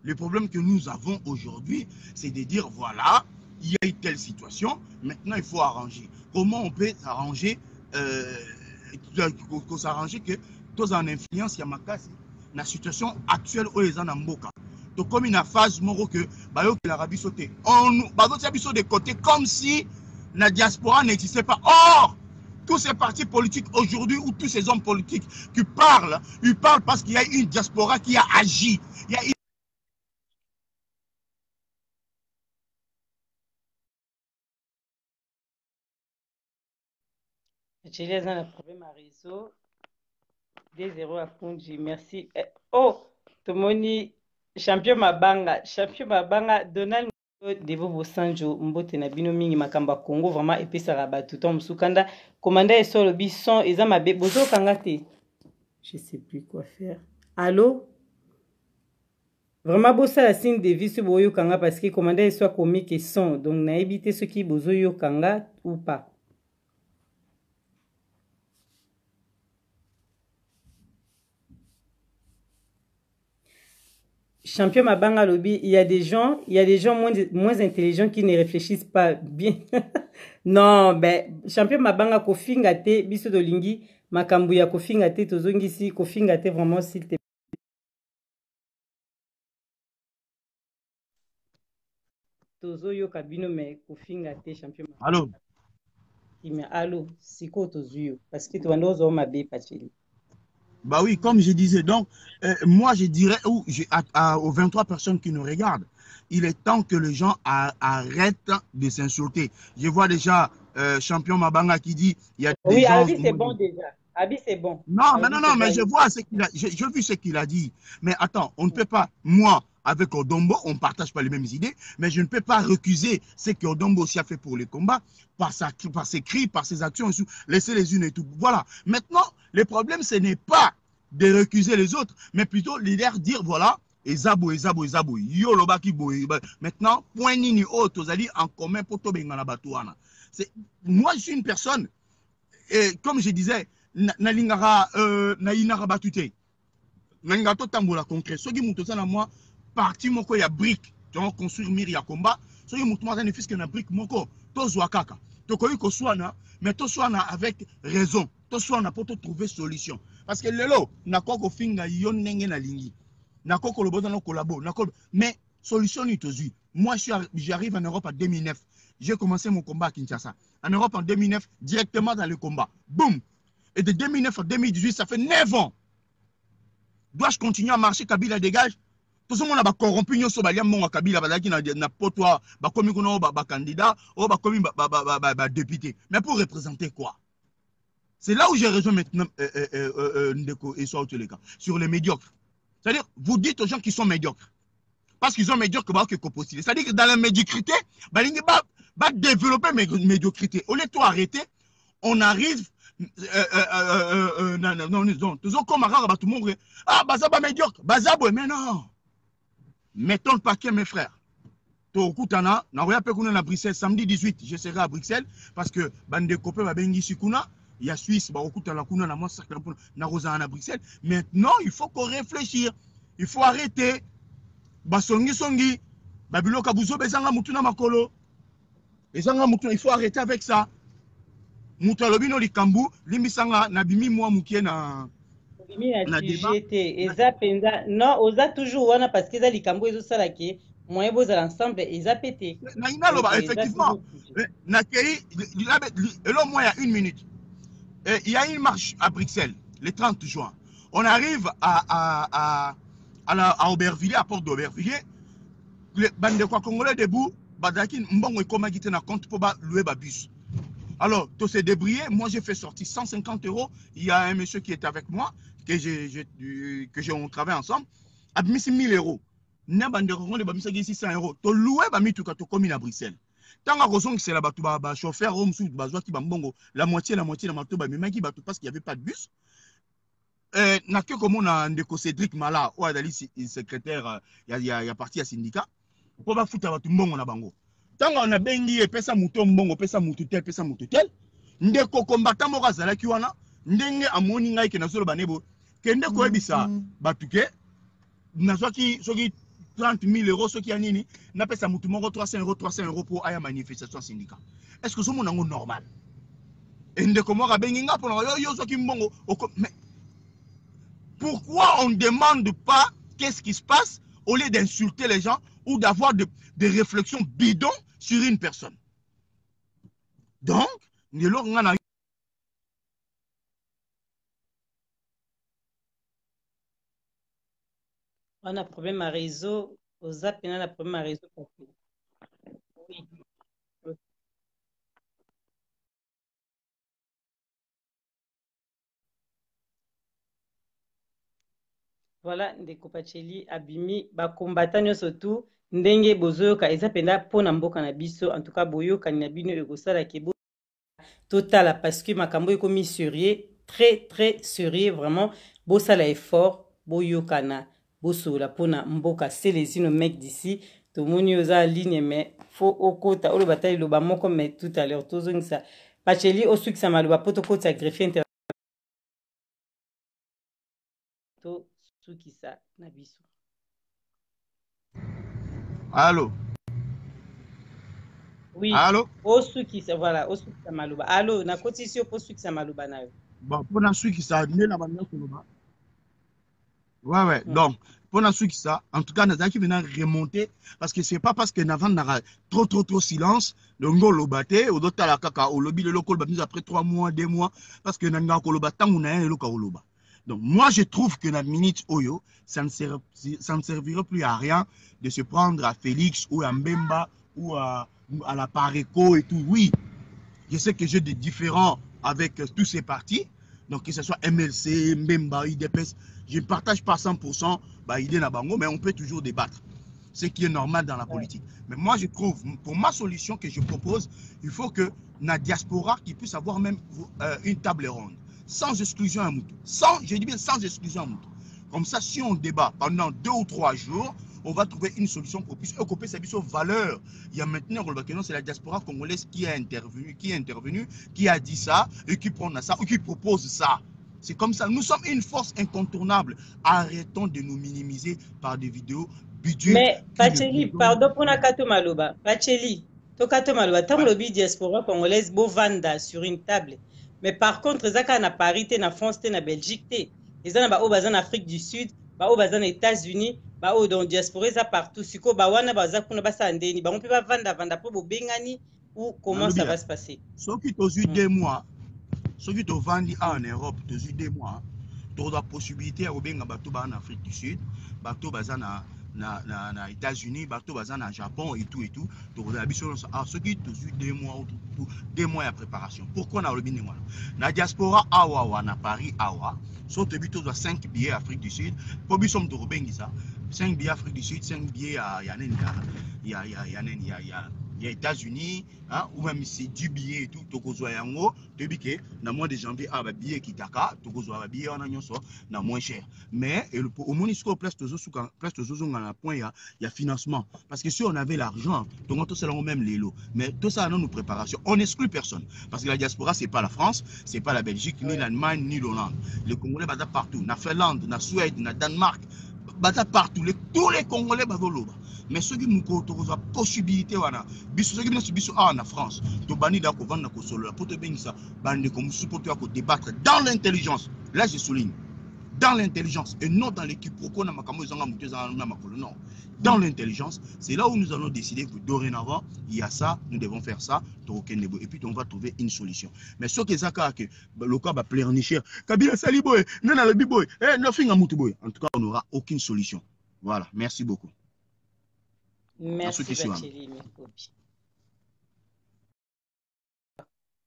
Le problème que nous avons aujourd'hui c'est de dire voilà il y a eu telle situation maintenant il faut arranger. Comment on peut s'arranger euh, s'arranger que tous en influence ya makasi na situation actuelle oyo eza na mboka. Tokomi na phase moko ke bayokelaka biso te bazotia biso de côté comme si la diaspora n'existait pas. Or, tous ces partis politiques aujourd'hui ou tous ces hommes politiques qui parlent, ils parlent parce qu'il y a une diaspora qui a agi. Il y a une J'ai un problème à réseau. Des zéros à. Merci. Oh, Tomoni, champion Mabanga. Champion Mabanga, Donald devo bosanjo mbote na bino mingi makambo ya congo vraiment epesaka bato ntango mosusu kanda komanda eso alobi son eza mabe. Bozokanga te? Je sais plus quoi faire. Allo vraiment bosala signe de vie soki boyokanga parce que komanda eso akomi ke son. Donc nayebi te soki bozoyokanga ou pas champion Mabanga Lobby, il y a des gens, il y a des gens moins, moins intelligents qui ne réfléchissent pas bien. [LAUGHS] non, ben, champion Mabanga kofinga te, biso dolingi, makambu ya kofinga te, tozongisi, kofinga te vraiment s'il te tozoyoka bino me kofinga te champion Allô? Me allo sikoyo tozwi yo parce que tobanda ozwa mabe pacheli Bah oui, comme je disais, donc, euh, moi je dirais ou à, à, aux 23 personnes qui nous regardent, il est temps que les gens a, arrêtent de s'insulter. Je vois déjà euh, champion Mabanga qui dit il y a des Oui, gens. Abi, c'est bon déjà. Abi, c'est bon. Non, Abi, mais non, non, mais je vois ce qu'il a, j'ai vu ce qu'il a dit. Mais attends, on ne peut pas, moi, avec Odombo, on ne partage pas les mêmes idées, mais je ne peux pas recuser ce que Odombo aussi a fait pour les combats, par, sa, par ses cris, par ses actions, laisser les unes et tout. Voilà. Maintenant, le problème, ce n'est pas de recuser les autres, mais plutôt de dire, voilà, ezabo, ezabo, ezabo, yo lobaki boy. Maintenant, point nini o tozali en commun pour tobenga na batuana. C'est, moi, je suis une personne, et comme je disais, nalingara, euh, nainara batute. Nalingara to tambola concret. Soki muto na moi, parti moko ya brique, donc construire mur ya combat, soki muto moko ne fils que na brique moko, to zwa kaka. tokoki koswana mais toswana avec raison. Toswana mpo totrouver solution. Parce que lelo nakoki kofinga yo ndenge nalingi nakoki koloba oza na kolabo mais solution nini tozwi moi j'arrive en europe en 2009 j'ai commencé mon combat à Kinshasa. En Europe en 2009, directement dans le combat. Boum! Et de 2009 à 2018, ça fait 9 ans. Dois-je continuer à marcher Kabila dégage? Tout le monde a corrompu nyonso balia monga Kabila bazaki na na potwa bakomi kuna ba ba candidat ou bakomi ba ba ba ba, ba député. Mais pour représenter quoi C'est là où j'ai rejoint maintenant euh, euh, euh, euh, Ndeko et soit les cas sur les médiocres. C'est-à-dire vous dites aux gens qui sont médiocres parce qu'ils ont médiocre bah que postuler. C'est-à-dire que dans la médiocrité, bah il va va développer médiocrité. Au lieu de tout arrêter, on arrive euh, euh, euh, euh, non, non, non, non, toujours comme à tout le monde. Ah, baza ba médiocre, baza boy, mais non. Mettons le paquet, mes frères. tokutana nakoya mpe kuna na bruxelles samedi 18 je serai à bruxelles parce que bandeko mpe babengisi kuna ya suisse bakokutana kuna na cercle mpona nakozala na bruxelles. Maintenant il faut qu'on réfléchir il faut arrêter. Basongisongi babiloko ya buzoba ezanga mutu na makolo. Ezanga mutu il faut arrêter avec ça. Moto alobi no likambu limbisanga nabimi mokie na na Na sujet débat. te eza mpenza non oza toujours wana parce que eza likambo ezosala ke moyen bozala ensemble eza pe te nalingi naloba effectivement. nakei elo moi il y a une minute. Il y a une marche à bruxelles le 30 juin. On arrive à, à, à, à, la, à aubervilliers à porte d'aubervilliers. Bandeko ya congolais debout bazalaki mbongo ekomaki te na compte mpo balue babus alors to se débrouiller moi j'ai fait sortir 150 euros. Il y a un monsieur qui est avec moi que euh, que j'ai on travaille ensemble abimisi 1000 euros. Na bandeko congolais bamisaki 600 euros. Tolue bamituka tokomi na bruxelles. Ntango akozongisela bato ba- bachauffeur oyo mosusu bazwaki bambongo la moitié la moitié na mato bamemaki bato parce qu'il y avait pas de bus. Eh, nake komona ndeko cédric mala oyo azali secrétaire euh, ya, ya, ya parti ya syndicat. Mpo bafuta bato mbongo na bango ntango nabengi epesa moto mbongo pesa motu tel pesa motu tel ndeko kombata moko azalaki wana ndenge amoni ngai ke nazoloba ne bo kende koyebisa bato ke nazwaki soki 30 000 euros soki ya nini napesa motu moko 300 euros 300 euros mpo aya manifestation ya syndicat. Est ce que ozomona yango normal? E ndeko moko abengi nga mpona yo yo ozwaki mbongo pourquoi on ne demande pas qu'est-ce qui se passe au lieu d'insulter les gens ou d'avoir de, des réflexions bidons sur une personne? Donc lelo nga na wana problème ya réseau. Oza pena na problème ya réseau oui. voilà ndeko pacheli abimi bakombata nyonso ndenge bozoyoka eza mpenza mpona mboka na biso. En tout cas boyokani na bino ekosalaka ebo totala parce que makambo ekomi sérieux très très sérieux vraiment. Bosala effort boyokana bosola mpona mboka selesino mec d'ici. Tomoni oza ligne mais fo okota. Oloba ta liloba moko mais tout à l'heure tozongisa. Pacheli osukisa maloba mpo tokotisa greffier inter tosukisa na biso. Allo? Oui. Allo? Osukisa voilà osukisa maloba. Alo nakotisi yo mpo osukisa maloba na yo. Bon mpona sukisa nde na banda koloba ouais ouais. Mm. donc mpona sukisa en tout cas nazalaki mena remonter parce que c'est pas parce que navandaka trop trop trop silence longo oloba te ozotala kaka olobi lelo koloba biso après trois mois deux mois parce que nangaka koloba ntango na ye eloka koloba donc moi je trouve que na minute oyo ça ne, ser, ça ne servirait plus à rien de se prendre à Félix ou à Mbemba ou à, à la Pareco et tout. Oui je sais que j'ai des différends avec tous ces partis. Donc que ce soit MLC, Mbemba, IDPS, je ne partage pas 100% bah, idée na bango, mais on peut toujours débattre. Ce qui est normal dans la politique. Mais moi, je trouve, pour ma solution que je propose, il faut que la diaspora qui puisse avoir même euh, une table ronde, sans exclusion à Moutou. Sans, je dis bien sans exclusion à Moutou. Comme ça, si on débat pendant deux ou trois jours, on va trouver une solution pour puisse occuper sa valeur. Il y a maintenant, c'est la diaspora congolaise qui est intervenue, qui est intervenue, qui a dit ça et qui prend ça ou qui propose ça. C'est comme ça. Nous sommes une force incontournable. Arrêtons de nous minimiser par des vidéos bidules. mais pacheli pardon mpona kato maloba pacheli to kato maloba ntango lobi diaspora congolaise bovanda sur une table mais par contre eza kaka na paris na france na belgique baza na afrique du sud baoyo baza na états-unis baoyo donc diaspora eza partout baza kuna basala ndeni bango mpe bavandavanda mpo bobengani ou comment ça va se passer soki tozwi deux mois soki tovandi awa en europe tozwi deux mois tozwa possibilité ya kobenga bato baa na afrique du sud bato baza na na, na, na états-unis bato baza na japon et tout et tout tokozala biso nyonso. Ah, soki tozwi deux mois deux mois ya préparation pourquoi nalobi ndenge wana? Na diaspora awa awa na paris awa so toyebi tozwa 5 billets afrique du sud mpo biso moto kobengisa 5 billets afrique du sud 5 billets ya, ya nini ya, ya, ya, nini ya, ya, ya états-unis hein, ou même c'est du billet et tout tokozwa yango toyebi ke na mois de janvier awa babillet ekitaka tokozwa babillet wana nyonso na moins cher. Mais omoni sikoyo place tozosuka place tozozonga na point ya, ya financement. Parce que si on avait l'argent tongo tosala yango même lelo mais tosala nano préparation on exclut personne. Parce que la diaspora c'est pas la france c'est pas la belgique ni l'allemagne ni l'hollande. Les congolais baza partout. Na finlande na suède na danemark baza partout. Les, tous les congolais bazoloba mais soki mokolo tokozwa possibilité wana biso soki nyonso biso awa na france tobandi da kovanda kosolola mpo tobengisa bandeko mosusu mpo toya kodébattre dans l'intelligence. Là je souligne dans l'intelligence et non dans l'équipe. Pourquoi na makambo ezanga moto ezanga na makolo non. Dans l'intelligence c'est là où nous allons décider que dorénavant il y a ça nous devons faire ça tokokende boye et puis on va trouver une solution. Mais soki eza kaka ke loka baplénicher kabila asali boye nde nalobi boye eh, nafinga mutu boye en tout cas on n'aura aucune solution. Voilà merci beaucoup merci bacheli mikobi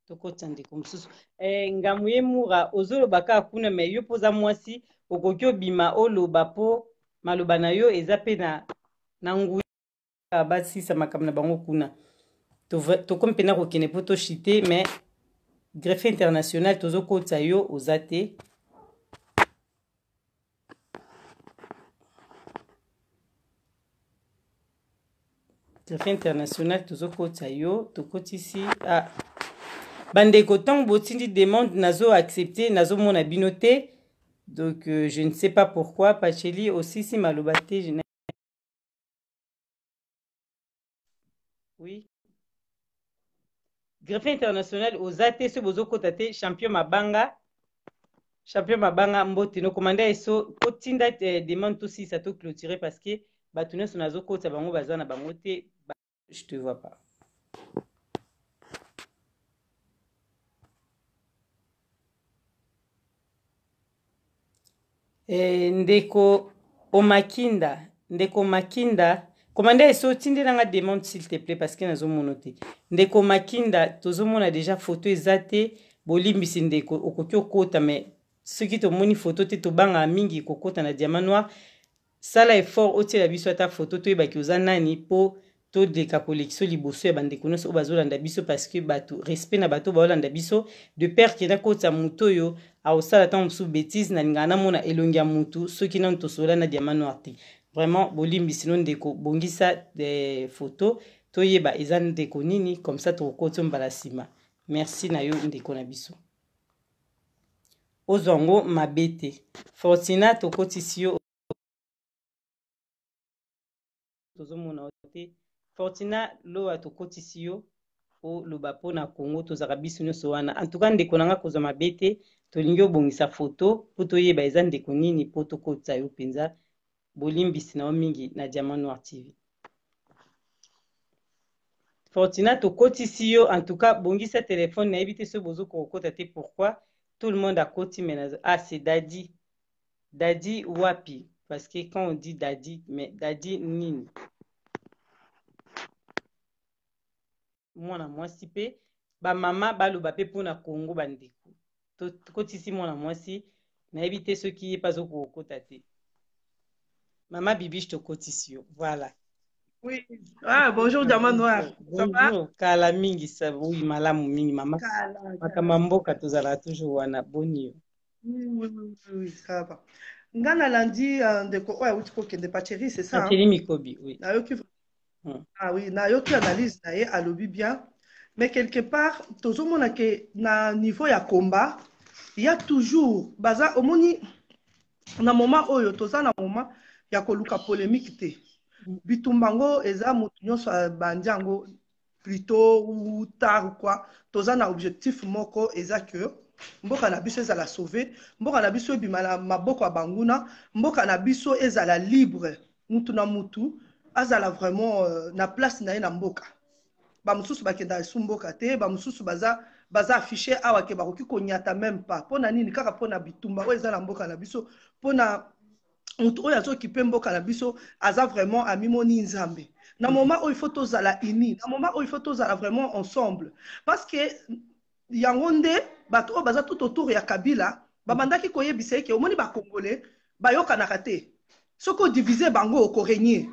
tokota ndeko mosusu e, ngamu ye mura ozoloba kaka kuna me yo mpoza mwasi okoki obima oloba mpo maloba na yo eza mpe na, na nguya. Basisa makambo na bango kuna. Tokomi mpena kokende mpo toshite me greffe international tozokotisa yo oza te international tozokotisa yo tokotisi ah. bandeko ntango botindi demande nazo accepte nazomona bino te. Donc euh, je ne sais pas pourquoi pacheli osisi maloba te je oui. Greffe international oza te so bozokota te champion mabanga. Champion mabanga mbote nokomanda eso otinda eh, demande tosisa to clôturer parce que bato nyonso nazokota bango baza na bango te. Je te vois pas. E, ndeko omakinda ndeko makinda komanda eso otindelanga demande s'il te plaît parce que nazomona te. Ndeko makinda tozomona déjà photo eza te. Bolimbisi ndeko okoki okota me soki tomoni photo te tobangaka mingi kokota na diamant noir sala effort otiela biso ata photo toyebaki oza nani mpo toleka kolekisa liboso ya bandeko nyonso oyo bazolanda biso parce que bato respect na bato baolanda biso. De pere kenda kotisa motu oyo aosala ntango mosusu bétise nalingaka namona elongi ya motu soki nano tosola na diamant noir te. Vraiment bolimbisi no ndeko bongisa eh, photo toyeba eza ndeko nini comme ça tokokoti mbala nsima. Merci na yo ndeko na biso. Ozwa yango mabe te. Fortina tokotisi yo tozomona te. Fortina lowa tokotisi yo oloba mpona congo tozalaka biso nyonso wana. Antuka ndeko na nga kozwa mabe te tolingi obongisa foto mpo toyeba eza ndeko nini mpo tokotisa yo mpenza. Bolimbisi na yo mingi na diamant noir tv fortina tokotisi yo. Antuka bongisa telefone nayebi te soki bozokoka kokota te. Pourquoi? Tout le monde akoti mena ah c'est dadi. Dadi wapi parce que quand on dit dadi mais dadi nini. Mwana mwasi mpe bamama baloba mpe mpona kongo bandeko. Tokotisi mwana mwasi nayebi te soki ye mpe azokokota te. Mama bibiche tokotisi yo. Voilà. Oui. Ah, bonjour Diamant Noir. Ça bonjour. Kala mingi sa oui malamu mingi mama. Makambo ya mboka tozalaka toujours wana. Boni oui, oui, oui, ça va. Nga nalandi uh, ndeko oyo awuti kokende pacheri c'est ça hein? akeli mikobi oui nayoki Hmm. ah oui nayoki analyse na ye alobi bien mais quelque part tozomona ke na niveau ya combat ya toujours baza omoni na moment oyo toza na moment ya koluka polémique te bitumba yango eza motu nyonso abandi yango plutôt ou tard quoi toza na objectif moko eza que mboka na biso ezala sauve mboka na biso ebima na maboko banguna. Mboka na biso ezala libre. Mutu na mutu azala vraiment euh, na place na ye na mboka. Bamosusu bakenda esu mboka te baza baza affiche awa ke bakoki konyata même pas. Mpo na nini? Kaka mpo na bitumba oyo eza na mboka na biso. Mpo na motu oyo azokipe mboka na biso aza vraiment amimoni nzambe. Na moment oyo il faut tozala uni na moment oyo il faut tozala vraiment ensemble. Parce que yango nde bato baza tout autour ya kabila babandaki koyebisa eke omoni bakongole bayokanaka te. Soki odivise bango okorenie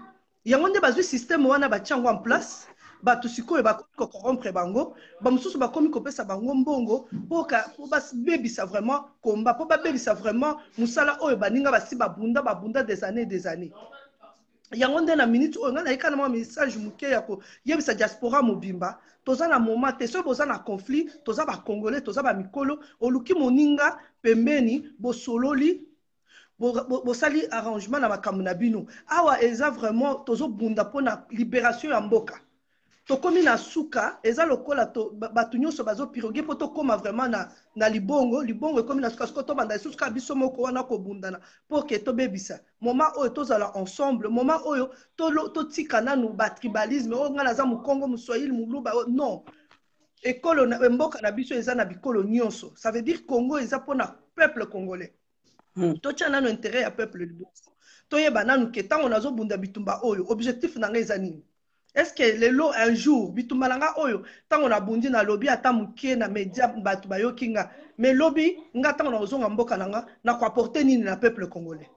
yango nde bazwi systeme wana batia yango en place bato sikoyo bakomi kocorrompre bango bamosusu bakomi kopesa bango mbongo mpo babebisa vraiment komba mpo babebisa vraiment mosala oyo baninga basi babunda babunda des années des années yango nde na minute oyo ngai nayika na mwa message moke ya koyebisa diaspora mobimba. Toza na moment te soki boza na conflit toza bacongolais toza bamikolo oluki moninga pembeni bosololi bosali arrangement na makambo na bino. Awa eza vraiment tozobunda mpona libération ya mboka tokomi na suka eza lokola bato nyonso bazopiroge mpo tokóma vraiment na, na libongo. Libongo ekómi na suka soko tobanda lisusu kaka biso moko wana kobundana mpo ke tobebisa. Moma oyo tozala ensemble moma oyo totika to nanu batribalisme oyo ngai naza mokongo moswahili moluba non. Ekolo mboka na biso eza na bikolo nyonso. Ça veut dire congo eza mpona peuple congolais. Hmm. totia nanu intérêt ya peuple liboso. Toyeba nanu ke ntango nazobunda bitumba oyo objectif na ngai eza nini? Que lelo un jour bitumba na nga oyo ntango nabundi nalobi ata moke na média bato bayoki nga mais lobi nga ntango nakozonga mboka na nga nakoaporte nini na peuple congolais?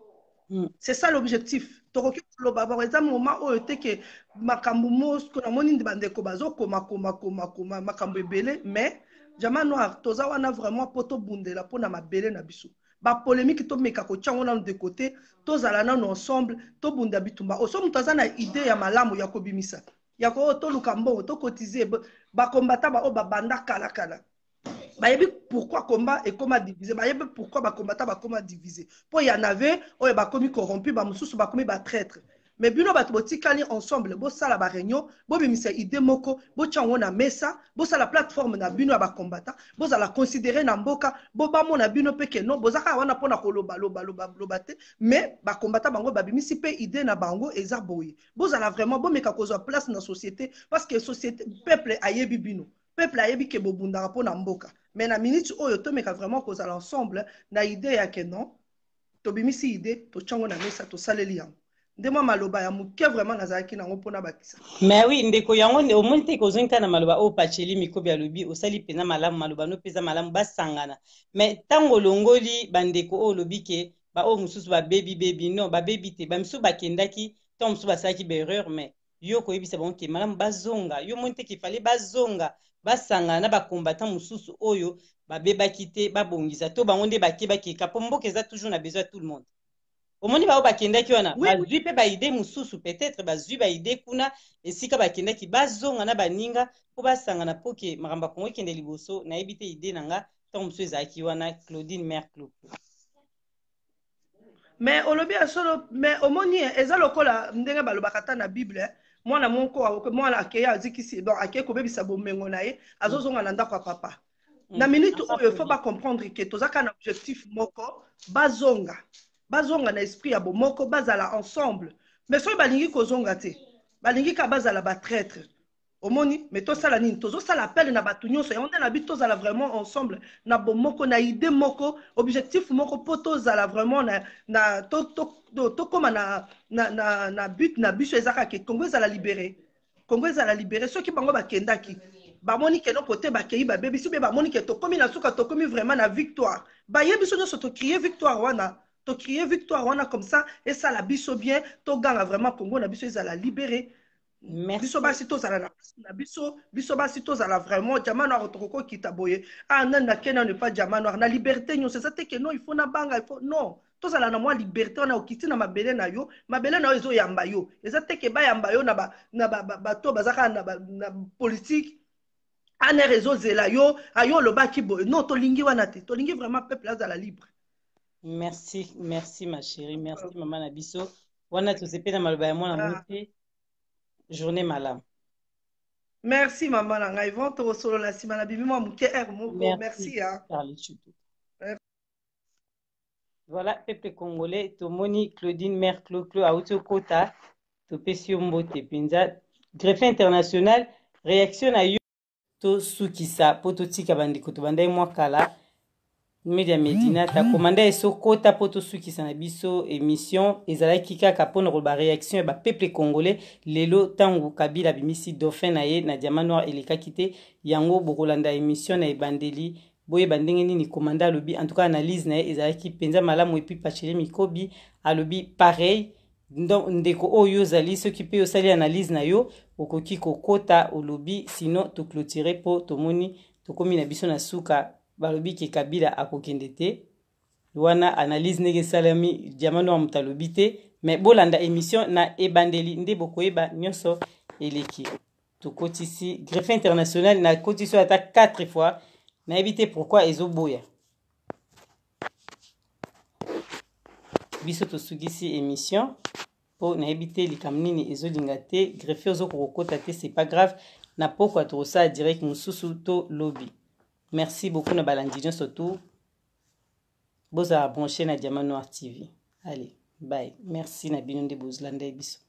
Mm. c'est ça l'objectif. Tokoki koloba par exemple moment oyo te ke makambo moko namoni bandeko bazokomakomakomakoma makambo ebele. Mais jama noir toza wana vraiment mpo tobundela mpona mabele na biso bapolémike tomeka kotia yango nano de côté tozala nano ensemble tobunda bitumba. Oso moto aza na ide ya malamu ya kobimisa ya ko toluka mbongo tokotize bakombata baoyo babanda kala kala. Bayebi pourquoi komba ekóma divise bayebi pourquoi bakombata bakóma divise mpo ya nave oyo bakomi corrompu bamosusu bakomi batraître me bino bato botikali ensemble bosala baréunion bobimisa ide moko botia yango na mesa bosala plateforme na bino ya bakombata bozala considéré na mboka bobamona bino mpe keno boza kaka wana mpona kolobaloba te. Me bakombata bango babimisi mpe ide na bango eza boye. Bozala vraiment bomeka kozwa place na société parce que société peuple ayebi bino. Peuple ayebi ke bobundaka mpo na mboka. Me na minute oyo tomeka vraiment kozala ensemble na ide ya ke non tobimisi ide totia yango na mesa tosaleli yango nde mwa maloba ya moke vraiment nazalaki nango mpona bakisa. Mais oui ndeko yango omoni te kozongi kaka na maloba oyo pacheli mikobi alobi osali mpenza malamu maloba no mpenza malamu basangana. Mais ntango olongoli bandeko oyo olobi ke baoyo mosusu babebi bebi non babebi te bamisusu bakendaki ntango mosusu basalaki baerreur mais yo koyebisa bango ke malamu bazonga yo moni te ke fale bazonga basangana na bakombatan mosusu oyo babebaki te babongisa. To bango nde bakebakeka mpo mboka eza toujours na besoin ya tout le monde omoni bao bakendaki wana oui, bazwi mpe baide mosusu peut-être bazwi baide kuna esika bakendaki bazonga na baninga mpo basangana mpo ke makambo ya kongo ekende liboso nayebi te ide na nga ntango mosusu ezalaki wana claudine mare cloplo mais olobi ya solo mais omoni eza lokola ndenge balobaka ata na bible mwana moko mwana akeye azikisi donc akeye kobebisa bomengo na ye azozonga na ndako ya papa. Na minute oyo fo bacomprendre ke toza kaka na objectif moko bazonga bazonga na esprit ya bomoko bazala ensemble. Mais soki balingi kozonga te. Balingi kaka bazala batraître omoni mais tosala nini? Tozosala appel na bato nyonso. Yango nde na bi tozala vraiment ensemble na bomoko na idée moko objectif moko mpo tozala vraiment na, na tokóma na, na, na, na but na biso eza kaka kongo ezala libéré. Kongo ezala libéré. Soki bango bakendaki bamoni ke noko te bakei babebisi mpe bamoni ke tokómi na suka tokómi vraiment na victoire. Baye biso nyonso tokrie victoire wana tokrie victoire wana comme ça esala biso bien toganga vraiment congo na biso ezala libéré biso basi tozala na place na biso biso basi tozala vraiment jama noir tokoki okita boye ah nani nake nano epa jama noir. Na liberté nyonso eza te ke non ifo nabanga ifo non. Tozala na mwa liberté wana okiti na mabele na yo. Mabele na yo ezoyamba yo. Eza te ke bayamba yo na bato baza kaka na politique. Anere ezozela yo. Ayo olobaki boye. Non tolingi wana te tolingi vraiment peuple azala libre merci merci ma chérie. Merci mama na biso. Wana tozepena maloba ya mwana mo te. Journée malamu merci mama na ngai. Von tokosolola nsima. Na bimi mwa moke r moko. Merci voilà peuple congolais tomoni claudine mare cloclo auti okota topesi yo mbote mpenza greffe international réaction na yo. Tosukisa mpo totika bandeko tobandai mwa kala media medina takomanda esokota mpo tosukisa na biso émission. Ezalaki kaka mpona koloba réaction ya bapeuple congolais lelo ntango kabila abimisi dauphin na ye na diamant noir elekaki te yango bokolanda émission na ebandeli boyeba ndenge nini komanda alobi en tout cas analyse na ye ezalaki mpenza malamu epui pachele mikobi alobi pareil. Ndeko oyo ozali soki mpe osali analyse na yo okoki kokota olobi sino toclotire mpo tomoni tokomi na biso na suka balobi ke kabila akokende te. Wana analyse ndenge esalami diamano wa moto alobi te. Me bolanda émission na ebandeli nde bokoyeba nyonso eleki. Tokotisi greffe international nakotisi ata 4 fois. Nayebi te pourkui ezoboya. Biso tosukisi émission. Mpo nayebi te likambo nini ezolinga te. Greffe ozokoka kokota te c'est pas grave. Na pokwa tokosala direct mosusu to lobi merci beaucoup na balandi nyonso tu bozala branché na diamant noir tv allez bye. Merci na bino nde bozolanda biso